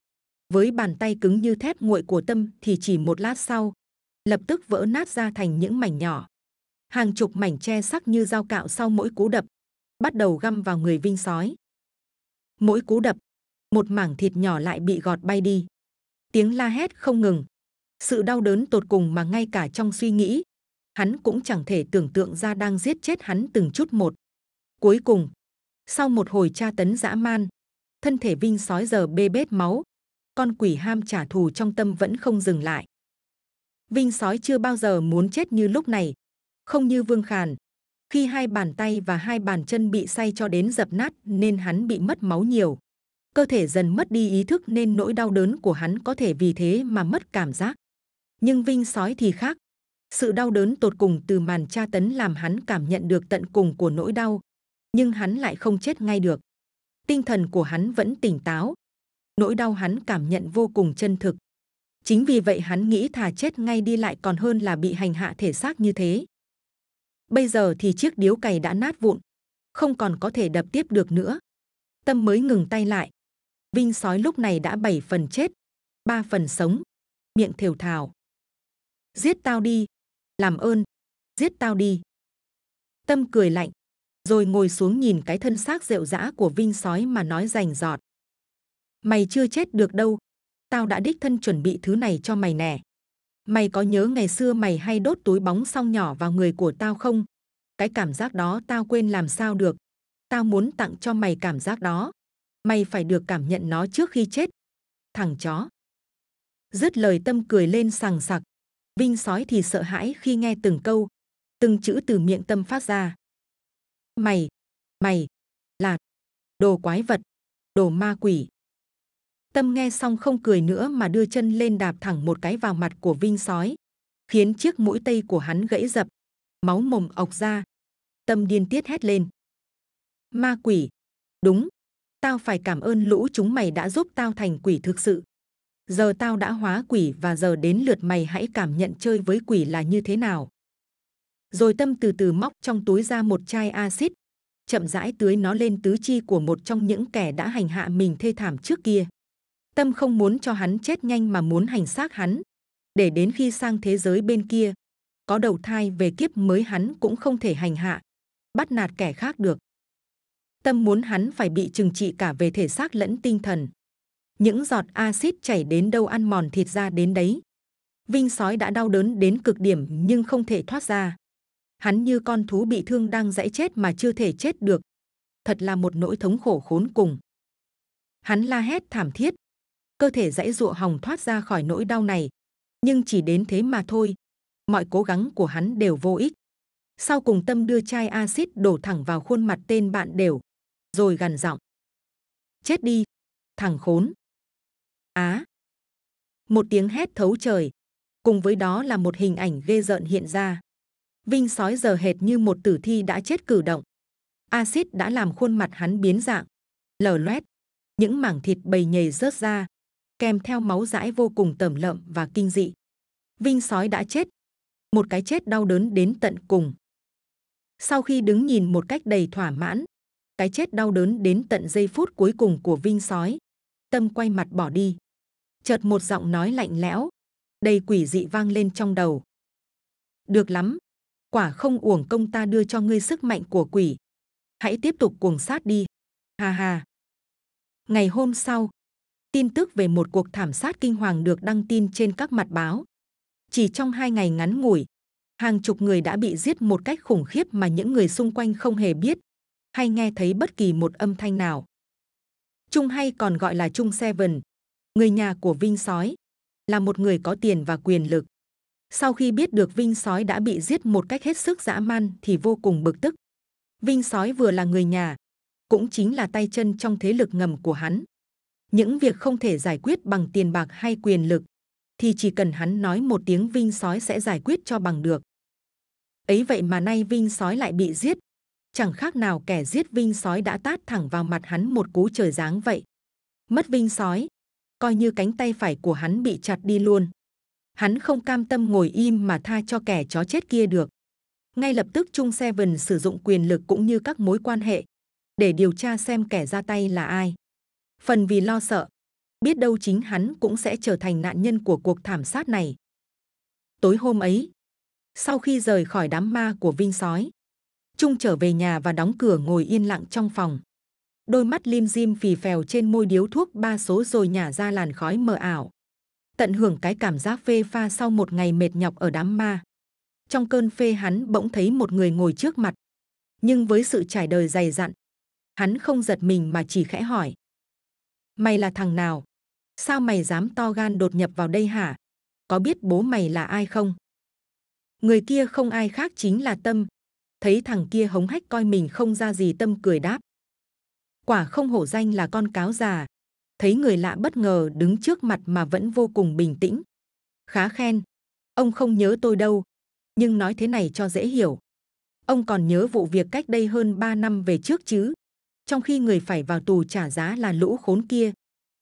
[SPEAKER 1] với bàn tay cứng như thép nguội của tâm thì chỉ một lát sau lập tức vỡ nát ra thành những mảnh nhỏ. Hàng chục mảnh tre sắc như dao cạo sau mỗi cú đập, bắt đầu găm vào người Vinh sói. Mỗi cú đập, một mảng thịt nhỏ lại bị gọt bay đi. Tiếng la hét không ngừng, sự đau đớn tột cùng mà ngay cả trong suy nghĩ, hắn cũng chẳng thể tưởng tượng ra đang giết chết hắn từng chút một. Cuối cùng, sau một hồi tra tấn dã man, thân thể Vinh sói giờ bê bết máu, con quỷ ham trả thù trong tâm vẫn không dừng lại. Vinh sói chưa bao giờ muốn chết như lúc này, không như Vương Khàn. Khi hai bàn tay và hai bàn chân bị say cho đến dập nát nên hắn bị mất máu nhiều. cơ thể dần mất đi ý thức nên nỗi đau đớn của hắn có thể vì thế mà mất cảm giác. Nhưng Vinh sói thì khác. Sự đau đớn tột cùng từ màn tra tấn làm hắn cảm nhận được tận cùng của nỗi đau, nhưng hắn lại không chết ngay được. Tinh thần của hắn vẫn tỉnh táo. Nỗi đau hắn cảm nhận vô cùng chân thực. Chính vì vậy hắn nghĩ thà chết ngay đi lại còn hơn là bị hành hạ thể xác như thế. Bây giờ thì chiếc điếu cày đã nát vụn, không còn có thể đập tiếp được nữa. Tâm mới ngừng tay lại. Vinh sói lúc này đã bảy phần chết, ba phần sống, miệng thều thào. Giết tao đi, làm ơn, giết tao đi. Tâm cười lạnh, rồi ngồi xuống nhìn cái thân xác rệu rã của Vinh sói mà nói rành giọt. Mày chưa chết được đâu, tao đã đích thân chuẩn bị thứ này cho mày nè. Mày có nhớ ngày xưa mày hay đốt túi bóng xong nhỏ vào người của tao không? Cái cảm giác đó tao quên làm sao được. Tao muốn tặng cho mày cảm giác đó. Mày phải được cảm nhận nó trước khi chết. Thằng chó. Dứt lời tâm cười lên sằng sặc. Vinh sói thì sợ hãi khi nghe từng câu, từng chữ từ miệng tâm phát ra. Mày, mày, là đồ quái vật, đồ ma quỷ. Tâm nghe xong không cười nữa mà đưa chân lên đạp thẳng một cái vào mặt của Vinh sói, khiến chiếc mũi tây của hắn gãy dập, máu mồm ọc ra. Tâm điên tiết hét lên. Ma quỷ, đúng, tao phải cảm ơn lũ chúng mày đã giúp tao thành quỷ thực sự. Giờ tao đã hóa quỷ và giờ đến lượt mày hãy cảm nhận chơi với quỷ là như thế nào. Rồi Tâm từ từ móc trong túi ra một chai axit, chậm rãi tưới nó lên tứ chi của một trong những kẻ đã hành hạ mình thê thảm trước kia. Tâm không muốn cho hắn chết nhanh mà muốn hành xác hắn, để đến khi sang thế giới bên kia, có đầu thai về kiếp mới hắn cũng không thể hành hạ, bắt nạt kẻ khác được. Tâm muốn hắn phải bị trừng trị cả về thể xác lẫn tinh thần. Những giọt axit chảy đến đâu ăn mòn thịt ra đến đấy. Vinh sói đã đau đớn đến cực điểm nhưng không thể thoát ra. Hắn như con thú bị thương đang dãy chết mà chưa thể chết được. Thật là một nỗi thống khổ khốn cùng. Hắn la hét thảm thiết, cơ thể dãy dụa hòng thoát ra khỏi nỗi đau này, nhưng chỉ đến thế mà thôi. Mọi cố gắng của hắn đều vô ích. Sau cùng tâm đưa chai axit đổ thẳng vào khuôn mặt tên bạn đều, rồi gằn giọng: chết đi, thằng khốn. Á! Một tiếng hét thấu trời, cùng với đó là một hình ảnh ghê rợn hiện ra. Vinh sói giờ hệt như một tử thi đã chết cử động. Axit đã làm khuôn mặt hắn biến dạng, lở loét, những mảng thịt bầy nhầy rớt ra, kèm theo máu dãi vô cùng tẩm lợm và kinh dị. Vinh sói đã chết, một cái chết đau đớn đến tận cùng. Sau khi đứng nhìn một cách đầy thỏa mãn, cái chết đau đớn đến tận giây phút cuối cùng của Vinh sói, tâm quay mặt bỏ đi. Chợt một giọng nói lạnh lẽo, đầy quỷ dị vang lên trong đầu. Được lắm, quả không uổng công ta đưa cho ngươi sức mạnh của quỷ. Hãy tiếp tục cuồng sát đi. Ha ha. Ngày hôm sau, tin tức về một cuộc thảm sát kinh hoàng được đăng tin trên các mặt báo. Chỉ trong hai ngày ngắn ngủi, hàng chục người đã bị giết một cách khủng khiếp mà những người xung quanh không hề biết hay nghe thấy bất kỳ một âm thanh nào. Trung hay còn gọi là Trung Seven, người nhà của Vinh Sói, là một người có tiền và quyền lực. Sau khi biết được Vinh Sói đã bị giết một cách hết sức dã man thì vô cùng bực tức. Vinh Sói vừa là người nhà, cũng chính là tay chân trong thế lực ngầm của hắn. Những việc không thể giải quyết bằng tiền bạc hay quyền lực, thì chỉ cần hắn nói một tiếng Vinh Sói sẽ giải quyết cho bằng được. Ấy vậy mà nay Vinh Sói lại bị giết, chẳng khác nào kẻ giết Vinh Sói đã tát thẳng vào mặt hắn một cú trời giáng vậy. Mất Vinh Sói, coi như cánh tay phải của hắn bị chặt đi luôn. Hắn không cam tâm ngồi im mà tha cho kẻ chó chết kia được. Ngay lập tức Trung Seven sử dụng quyền lực cũng như các mối quan hệ để điều tra xem kẻ ra tay là ai. Phần vì lo sợ, biết đâu chính hắn cũng sẽ trở thành nạn nhân của cuộc thảm sát này. Tối hôm ấy, sau khi rời khỏi đám ma của Vinh Sói, Trung trở về nhà và đóng cửa ngồi yên lặng trong phòng. Đôi mắt lim dim phì phèo trên môi điếu thuốc ba số rồi nhả ra làn khói mờ ảo. Tận hưởng cái cảm giác phê pha sau một ngày mệt nhọc ở đám ma. Trong cơn phê hắn bỗng thấy một người ngồi trước mặt. Nhưng với sự trải đời dày dặn, hắn không giật mình mà chỉ khẽ hỏi. Mày là thằng nào? Sao mày dám to gan đột nhập vào đây hả? Có biết bố mày là ai không? Người kia không ai khác chính là Tâm, thấy thằng kia hống hách coi mình không ra gì tâm cười đáp quả không hổ danh là con cáo già thấy người lạ bất ngờ đứng trước mặt mà vẫn vô cùng bình tĩnh. Khá khen, ông không nhớ tôi đâu, nhưng nói thế này cho dễ hiểu. Ông còn nhớ vụ việc cách đây hơn 3 năm về trước chứ? Trong khi người phải vào tù trả giá là lũ khốn kia,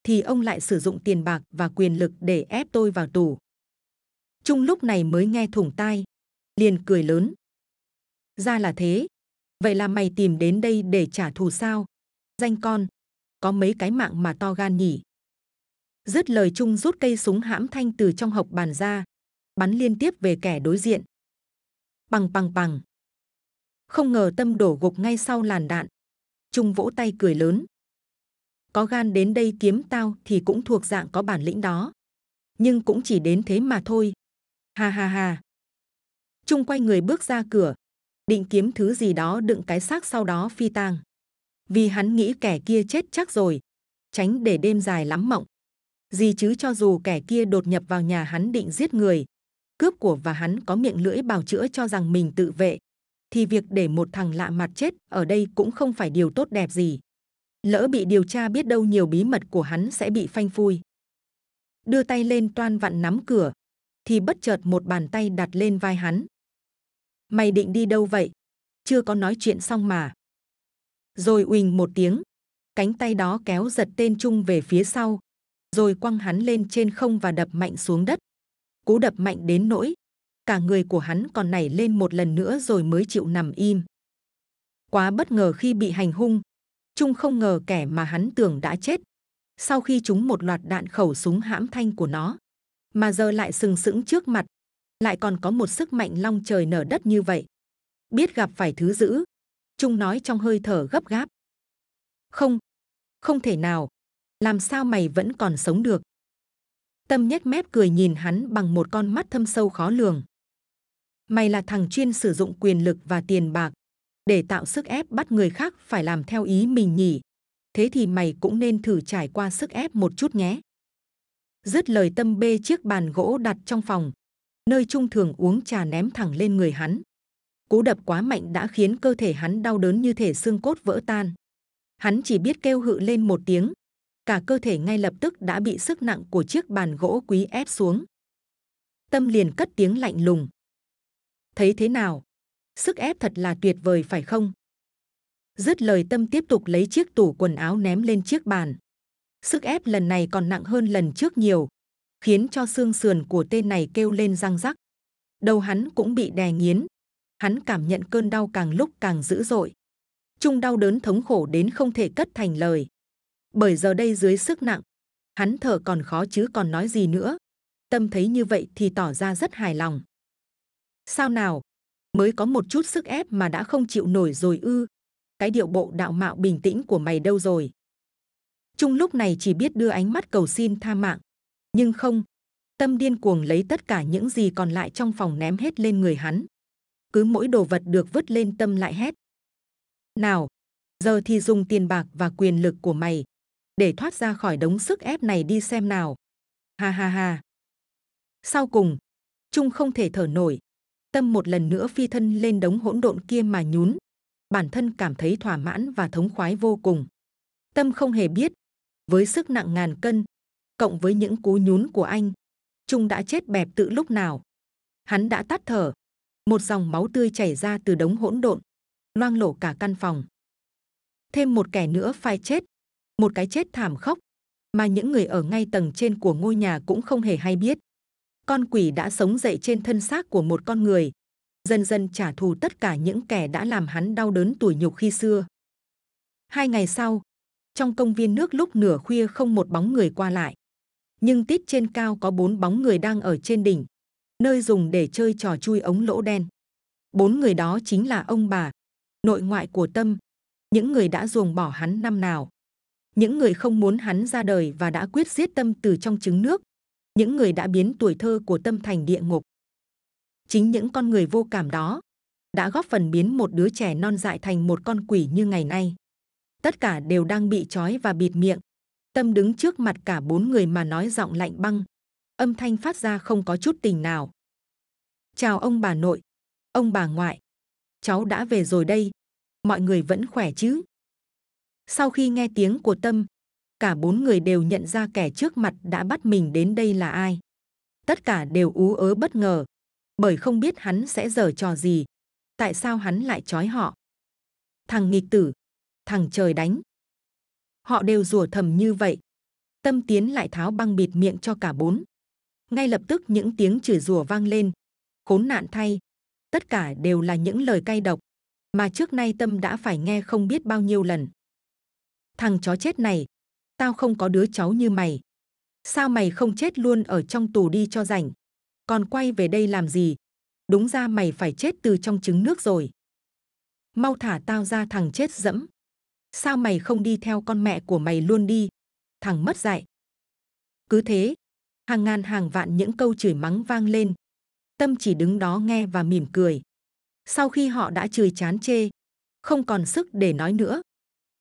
[SPEAKER 1] thì ông lại sử dụng tiền bạc và quyền lực để ép tôi vào tù. Trung lúc này mới nghe thủng tai, liền cười lớn. Ra là thế, vậy là mày tìm đến đây để trả thù sao? Danh con, có mấy cái mạng mà to gan nhỉ? Dứt lời Trung rút cây súng hãm thanh từ trong hộc bàn ra, bắn liên tiếp về kẻ đối diện. Bằng bằng bằng. Không ngờ tâm đổ gục ngay sau làn đạn. Trung vỗ tay cười lớn. Có gan đến đây kiếm tao thì cũng thuộc dạng có bản lĩnh đó. Nhưng cũng chỉ đến thế mà thôi. Ha ha ha. Trung quay người bước ra cửa, định kiếm thứ gì đó đựng cái xác sau đó phi tang. Vì hắn nghĩ kẻ kia chết chắc rồi, tránh để đêm dài lắm mộng. Gì chứ cho dù kẻ kia đột nhập vào nhà hắn định giết người, cướp của và hắn có miệng lưỡi bào chữa cho rằng mình tự vệ, thì việc để một thằng lạ mặt chết ở đây cũng không phải điều tốt đẹp gì. Lỡ bị điều tra biết đâu nhiều bí mật của hắn sẽ bị phanh phui. Đưa tay lên toan vặn nắm cửa, thì bất chợt một bàn tay đặt lên vai hắn. Mày định đi đâu vậy? Chưa có nói chuyện xong mà. Rồi uỳnh một tiếng, cánh tay đó kéo giật tên Trung về phía sau, rồi quăng hắn lên trên không và đập mạnh xuống đất. Cú đập mạnh đến nỗi cả người của hắn còn nảy lên một lần nữa rồi mới chịu nằm im. Quá bất ngờ khi bị hành hung, Trung không ngờ kẻ mà hắn tưởng đã chết. Sau khi trúng một loạt đạn khẩu súng hãm thanh của nó, mà giờ lại sừng sững trước mặt, lại còn có một sức mạnh long trời nở đất như vậy. Biết gặp phải thứ dữ, Trung nói trong hơi thở gấp gáp. Không, không thể nào, làm sao mày vẫn còn sống được? Tâm nhếch mép cười nhìn hắn bằng một con mắt thâm sâu khó lường. Mày là thằng chuyên sử dụng quyền lực và tiền bạc để tạo sức ép bắt người khác phải làm theo ý mình nhỉ. Thế thì mày cũng nên thử trải qua sức ép một chút nhé. Dứt lời tâm bê chiếc bàn gỗ đặt trong phòng, nơi trung thường uống trà ném thẳng lên người hắn. Cú đập quá mạnh đã khiến cơ thể hắn đau đớn như thể xương cốt vỡ tan. Hắn chỉ biết kêu hự lên một tiếng, cả cơ thể ngay lập tức đã bị sức nặng của chiếc bàn gỗ quý ép xuống. Tâm liền cất tiếng lạnh lùng. Thấy thế nào? Sức ép thật là tuyệt vời phải không? Dứt lời Tâm tiếp tục lấy chiếc tủ quần áo ném lên chiếc bàn. Sức ép lần này còn nặng hơn lần trước nhiều, khiến cho xương sườn của tên này kêu lên răng rắc. Đầu hắn cũng bị đè nghiến. Hắn cảm nhận cơn đau càng lúc càng dữ dội. Trung đau đớn thống khổ đến không thể cất thành lời. Bởi giờ đây dưới sức nặng, hắn thở còn khó chứ còn nói gì nữa. Tâm thấy như vậy thì tỏ ra rất hài lòng. Sao nào, mới có một chút sức ép mà đã không chịu nổi rồi ư? Cái điệu bộ đạo mạo bình tĩnh của mày đâu rồi? Trung lúc này chỉ biết đưa ánh mắt cầu xin tha mạng. Nhưng không, tâm điên cuồng lấy tất cả những gì còn lại trong phòng ném hết lên người hắn cứ mỗi đồ vật được vứt lên tâm lại hét nào giờ thì dùng tiền bạc và quyền lực của mày để thoát ra khỏi đống sức ép này đi xem nào. Ha ha ha. Sau cùng, Trung không thể thở nổi. Tâm một lần nữa phi thân lên đống hỗn độn kia mà nhún. Bản thân cảm thấy thỏa mãn và thống khoái vô cùng. Tâm không hề biết, với sức nặng ngàn cân, cộng với những cú nhún của anh, Trung đã chết bẹp tự lúc nào. Hắn đã tắt thở, một dòng máu tươi chảy ra từ đống hỗn độn, loang lổ cả căn phòng. Thêm một kẻ nữa phải chết, một cái chết thảm khốc mà những người ở ngay tầng trên của ngôi nhà cũng không hề hay biết. Con quỷ đã sống dậy trên thân xác của một con người, dần dần trả thù tất cả những kẻ đã làm hắn đau đớn tủi nhục khi xưa. Hai ngày sau, trong công viên nước lúc nửa khuya không một bóng người qua lại, nhưng tít trên cao có bốn bóng người đang ở trên đỉnh, nơi dùng để chơi trò chui ống lỗ đen. Bốn người đó chính là ông bà, nội ngoại của Tâm, những người đã ruồng bỏ hắn năm nào những người không muốn hắn ra đời và đã quyết giết tâm từ trong trứng nước, những người đã biến tuổi thơ của tâm thành địa ngục. Chính những con người vô cảm đó đã góp phần biến một đứa trẻ non dại thành một con quỷ như ngày nay. Tất cả đều đang bị trói và bịt miệng. Tâm đứng trước mặt cả bốn người mà nói giọng lạnh băng, âm thanh phát ra không có chút tình nào. Chào ông bà nội, ông bà ngoại, cháu đã về rồi đây, mọi người vẫn khỏe chứ? Sau khi nghe tiếng của Tâm, cả bốn người đều nhận ra kẻ trước mặt đã bắt mình đến đây là ai. Tất cả đều ú ớ bất ngờ, bởi không biết hắn sẽ giở trò gì. Tại sao hắn lại trói họ? Thằng nghịch tử, thằng trời đánh. Họ đều rủa thầm như vậy. Tâm tiến lại tháo băng bịt miệng cho cả bốn. Ngay lập tức những tiếng chửi rủa vang lên. Khốn nạn thay, tất cả đều là những lời cay độc mà trước nay tâm đã phải nghe không biết bao nhiêu lần. Thằng chó chết này, tao không có đứa cháu như mày. Sao mày không chết luôn ở trong tù đi cho rảnh? Còn quay về đây làm gì? Đúng ra mày phải chết từ trong trứng nước rồi. Mau thả tao ra thằng chết dẫm. Sao mày không đi theo con mẹ của mày luôn đi? Thằng mất dạy. Cứ thế, hàng ngàn hàng vạn những câu chửi mắng vang lên. Tâm chỉ đứng đó nghe và mỉm cười. Sau khi họ đã chửi chán chê, không còn sức để nói nữa,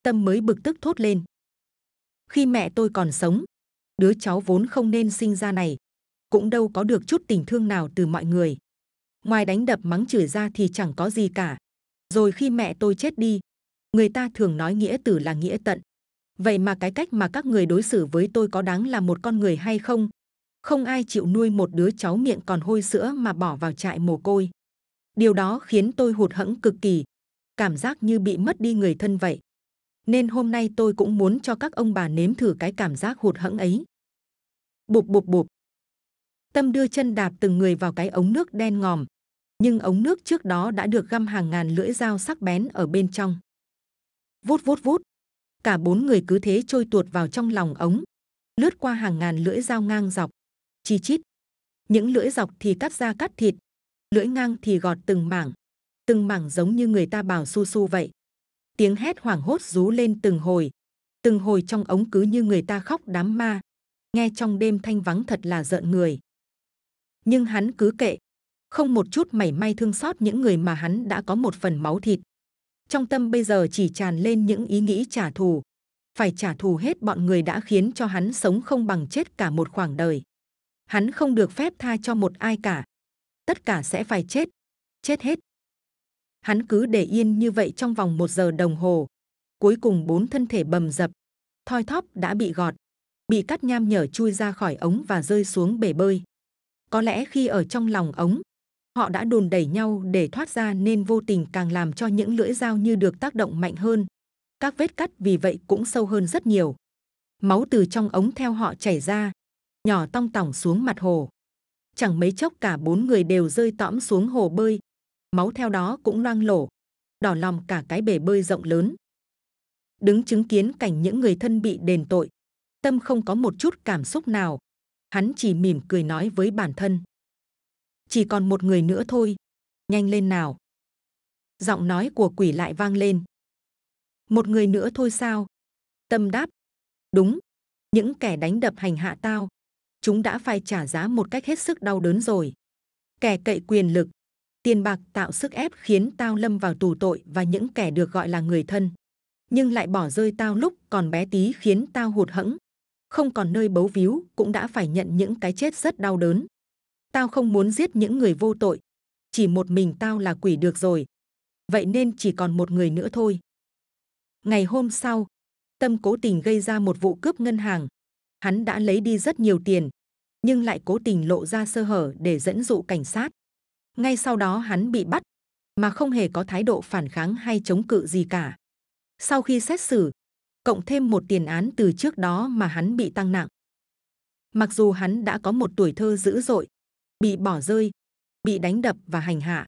[SPEAKER 1] Tâm mới bực tức thốt lên. Khi mẹ tôi còn sống, đứa cháu vốn không nên sinh ra này, cũng đâu có được chút tình thương nào từ mọi người. Ngoài đánh đập mắng chửi ra thì chẳng có gì cả. Rồi khi mẹ tôi chết đi, người ta thường nói nghĩa tử là nghĩa tận. Vậy mà cái cách mà các người đối xử với tôi có đáng là một con người hay không? Không ai chịu nuôi một đứa cháu miệng còn hôi sữa mà bỏ vào trại mồ côi. Điều đó khiến tôi hụt hẫng cực kỳ, cảm giác như bị mất đi người thân vậy. Nên hôm nay tôi cũng muốn cho các ông bà nếm thử cái cảm giác hụt hẫng ấy. Bụp bụp bụp. Tâm đưa chân đạp từng người vào cái ống nước đen ngòm, nhưng ống nước trước đó đã được găm hàng ngàn lưỡi dao sắc bén ở bên trong. Vút vút vút, cả bốn người cứ thế trôi tuột vào trong lòng ống, lướt qua hàng ngàn lưỡi dao ngang dọc, chi chít. Những lưỡi dọc thì cắt ra cắt thịt, lưỡi ngang thì gọt từng mảng, từng mảng giống như người ta bảo su su vậy. Tiếng hét hoảng hốt rú lên từng hồi, từng hồi trong ống cứ như người ta khóc đám ma, nghe trong đêm thanh vắng thật là giận người. Nhưng hắn cứ kệ, không một chút mảy may thương xót những người mà hắn đã có một phần máu thịt. Trong tâm bây giờ chỉ tràn lên những ý nghĩ trả thù, phải trả thù hết bọn người đã khiến cho hắn sống không bằng chết cả một khoảng đời. Hắn không được phép tha cho một ai cả, tất cả sẽ phải chết, chết hết. Hắn cứ để yên như vậy trong vòng một giờ đồng hồ. Cuối cùng bốn thân thể bầm dập, thoi thóp đã bị gọt, bị cắt nham nhở chui ra khỏi ống và rơi xuống bể bơi. Có lẽ khi ở trong lòng ống, họ đã đùn đẩy nhau để thoát ra nên vô tình càng làm cho những lưỡi dao như được tác động mạnh hơn. Các vết cắt vì vậy cũng sâu hơn rất nhiều. Máu từ trong ống theo họ chảy ra, nhỏ tong tỏng xuống mặt hồ. Chẳng mấy chốc cả bốn người đều rơi tõm xuống hồ bơi. Máu theo đó cũng loang lổ, đỏ lòng cả cái bể bơi rộng lớn. Đứng chứng kiến cảnh những người thân bị đền tội, tâm không có một chút cảm xúc nào. Hắn chỉ mỉm cười nói với bản thân. Chỉ còn một người nữa thôi, nhanh lên nào. Giọng nói của quỷ lại vang lên. Một người nữa thôi sao? Tâm đáp. Đúng, những kẻ đánh đập hành hạ tao chúng đã phải trả giá một cách hết sức đau đớn rồi. Kẻ cậy quyền lực, tiền bạc tạo sức ép khiến tao lâm vào tù tội và những kẻ được gọi là người thân, nhưng lại bỏ rơi tao lúc còn bé tí khiến tao hụt hẫng, không còn nơi bấu víu cũng đã phải nhận những cái chết rất đau đớn. Tao không muốn giết những người vô tội, chỉ một mình tao là quỷ được rồi. Vậy nên chỉ còn một người nữa thôi. Ngày hôm sau, Tâm cố tình gây ra một vụ cướp ngân hàng. Hắn đã lấy đi rất nhiều tiền, nhưng lại cố tình lộ ra sơ hở để dẫn dụ cảnh sát. Ngay sau đó hắn bị bắt, mà không hề có thái độ phản kháng hay chống cự gì cả. Sau khi xét xử, cộng thêm một tiền án từ trước đó mà hắn bị tăng nặng. Mặc dù hắn đã có một tuổi thơ dữ dội, bị bỏ rơi, bị đánh đập và hành hạ,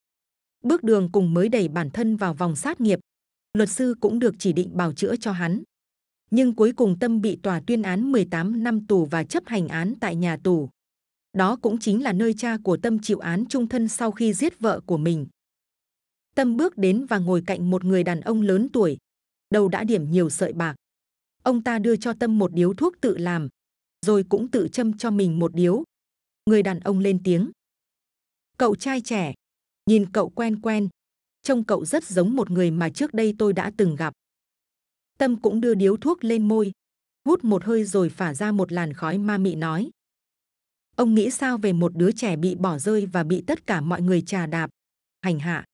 [SPEAKER 1] bước đường cùng mới đẩy bản thân vào vòng sát nghiệp, luật sư cũng được chỉ định bào chữa cho hắn nhưng cuối cùng Tâm bị tòa tuyên án 18 năm tù và chấp hành án tại nhà tù. Đó cũng chính là nơi cha của Tâm chịu án trung thân sau khi giết vợ của mình. Tâm bước đến và ngồi cạnh một người đàn ông lớn tuổi, đầu đã điểm nhiều sợi bạc. Ông ta đưa cho Tâm một điếu thuốc tự làm, rồi cũng tự châm cho mình một điếu. Người đàn ông lên tiếng. Cậu trai trẻ, nhìn cậu quen quen, trông cậu rất giống một người mà trước đây tôi đã từng gặp. Tâm cũng đưa điếu thuốc lên môi, hút một hơi rồi phả ra một làn khói ma mị nói. Ông nghĩ sao về một đứa trẻ bị bỏ rơi và bị tất cả mọi người trà đạp, hành hạ?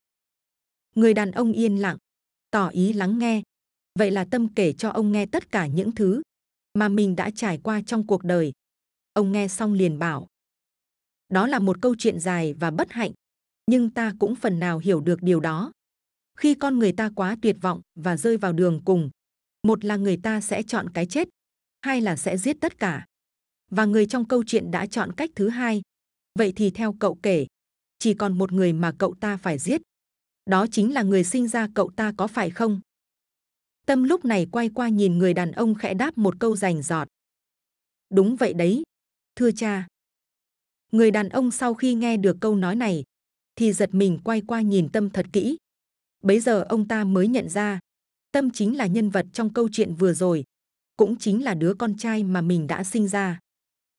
[SPEAKER 1] Người đàn ông yên lặng, tỏ ý lắng nghe. Vậy là Tâm kể cho ông nghe tất cả những thứ mà mình đã trải qua trong cuộc đời. Ông nghe xong liền bảo. Đó là một câu chuyện dài và bất hạnh, nhưng ta cũng phần nào hiểu được điều đó. Khi con người ta quá tuyệt vọng và rơi vào đường cùng, một là người ta sẽ chọn cái chết, hai là sẽ giết tất cả. Và người trong câu chuyện đã chọn cách thứ hai. Vậy thì theo cậu kể, chỉ còn một người mà cậu ta phải giết. Đó chính là người sinh ra cậu ta có phải không? Tâm lúc này quay qua nhìn người đàn ông khẽ đáp một câu rành giọt. Đúng vậy đấy, thưa cha. Người đàn ông sau khi nghe được câu nói này, thì giật mình quay qua nhìn Tâm thật kỹ. Bấy giờ ông ta mới nhận ra, Tâm chính là nhân vật trong câu chuyện vừa rồi, cũng chính là đứa con trai mà mình đã sinh ra.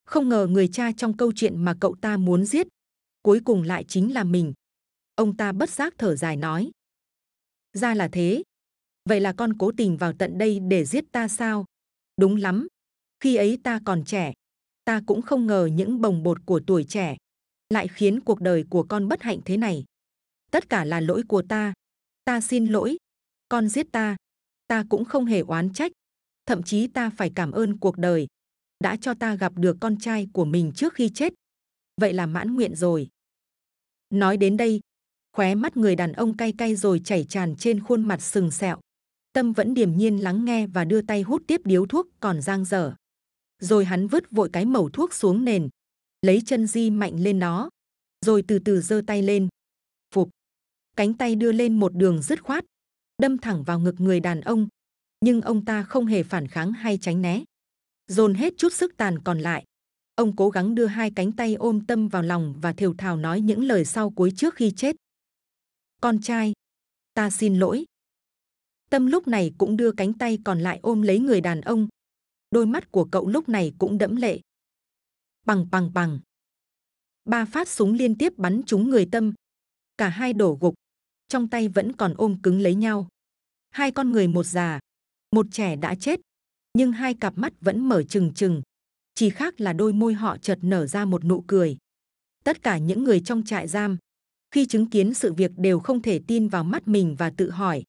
[SPEAKER 1] Không ngờ người cha trong câu chuyện mà cậu ta muốn giết, cuối cùng lại chính là mình. Ông ta bất giác thở dài nói. Ra là thế. Vậy là con cố tình vào tận đây để giết ta sao? Đúng lắm. Khi ấy ta còn trẻ, ta cũng không ngờ những bồng bột của tuổi trẻ lại khiến cuộc đời của con bất hạnh thế này. Tất cả là lỗi của ta. Ta xin lỗi. Con giết ta. Ta cũng không hề oán trách. Thậm chí ta phải cảm ơn cuộc đời đã cho ta gặp được con trai của mình trước khi chết. Vậy là mãn nguyện rồi. Nói đến đây, khóe mắt người đàn ông cay cay rồi chảy tràn trên khuôn mặt sừng sẹo. Tâm vẫn điềm nhiên lắng nghe và đưa tay hút tiếp điếu thuốc còn giang dở. Rồi hắn vứt vội cái mẩu thuốc xuống nền, lấy chân di mạnh lên nó, rồi từ từ giơ tay lên. Phục, cánh tay đưa lên một đường dứt khoát, đâm thẳng vào ngực người đàn ông, nhưng ông ta không hề phản kháng hay tránh né. Dồn hết chút sức tàn còn lại, ông cố gắng đưa hai cánh tay ôm tâm vào lòng và thều thào nói những lời sau cuối trước khi chết. Con trai, ta xin lỗi. Tâm lúc này cũng đưa cánh tay còn lại ôm lấy người đàn ông. Đôi mắt của cậu lúc này cũng đẫm lệ. Bằng bằng bằng. Ba phát súng liên tiếp bắn trúng người Tâm. Cả hai đổ gục, trong tay vẫn còn ôm cứng lấy nhau. Hai con người một già, một trẻ đã chết, nhưng hai cặp mắt vẫn mở trừng trừng. Chỉ khác là đôi môi họ chợt nở ra một nụ cười. Tất cả những người trong trại giam, khi chứng kiến sự việc đều không thể tin vào mắt mình và tự hỏi,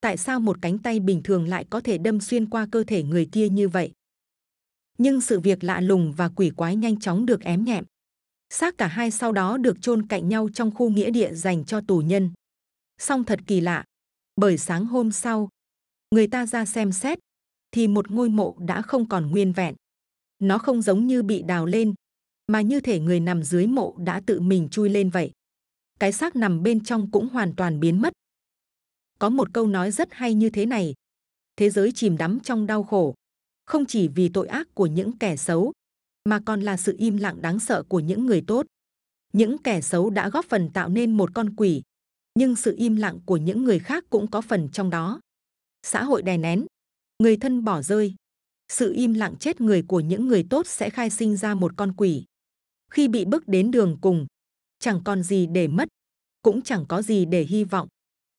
[SPEAKER 1] tại sao một cánh tay bình thường lại có thể đâm xuyên qua cơ thể người kia như vậy? Nhưng sự việc lạ lùng và quỷ quái nhanh chóng được ém nhẹm. Xác cả hai sau đó được chôn cạnh nhau trong khu nghĩa địa dành cho tù nhân. Song thật kỳ lạ, bởi sáng hôm sau, người ta ra xem xét, thì một ngôi mộ đã không còn nguyên vẹn. Nó không giống như bị đào lên, mà như thể người nằm dưới mộ đã tự mình chui lên vậy. Cái xác nằm bên trong cũng hoàn toàn biến mất. Có một câu nói rất hay như thế này. Thế giới chìm đắm trong đau khổ, không chỉ vì tội ác của những kẻ xấu, mà còn là sự im lặng đáng sợ của những người tốt. Những kẻ xấu đã góp phần tạo nên một con quỷ, nhưng sự im lặng của những người khác cũng có phần trong đó. Xã hội đè nén, người thân bỏ rơi, sự im lặng chết người của những người tốt sẽ khai sinh ra một con quỷ. Khi bị bước đến đường cùng, chẳng còn gì để mất, cũng chẳng có gì để hy vọng,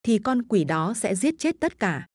[SPEAKER 1] thì con quỷ đó sẽ giết chết tất cả.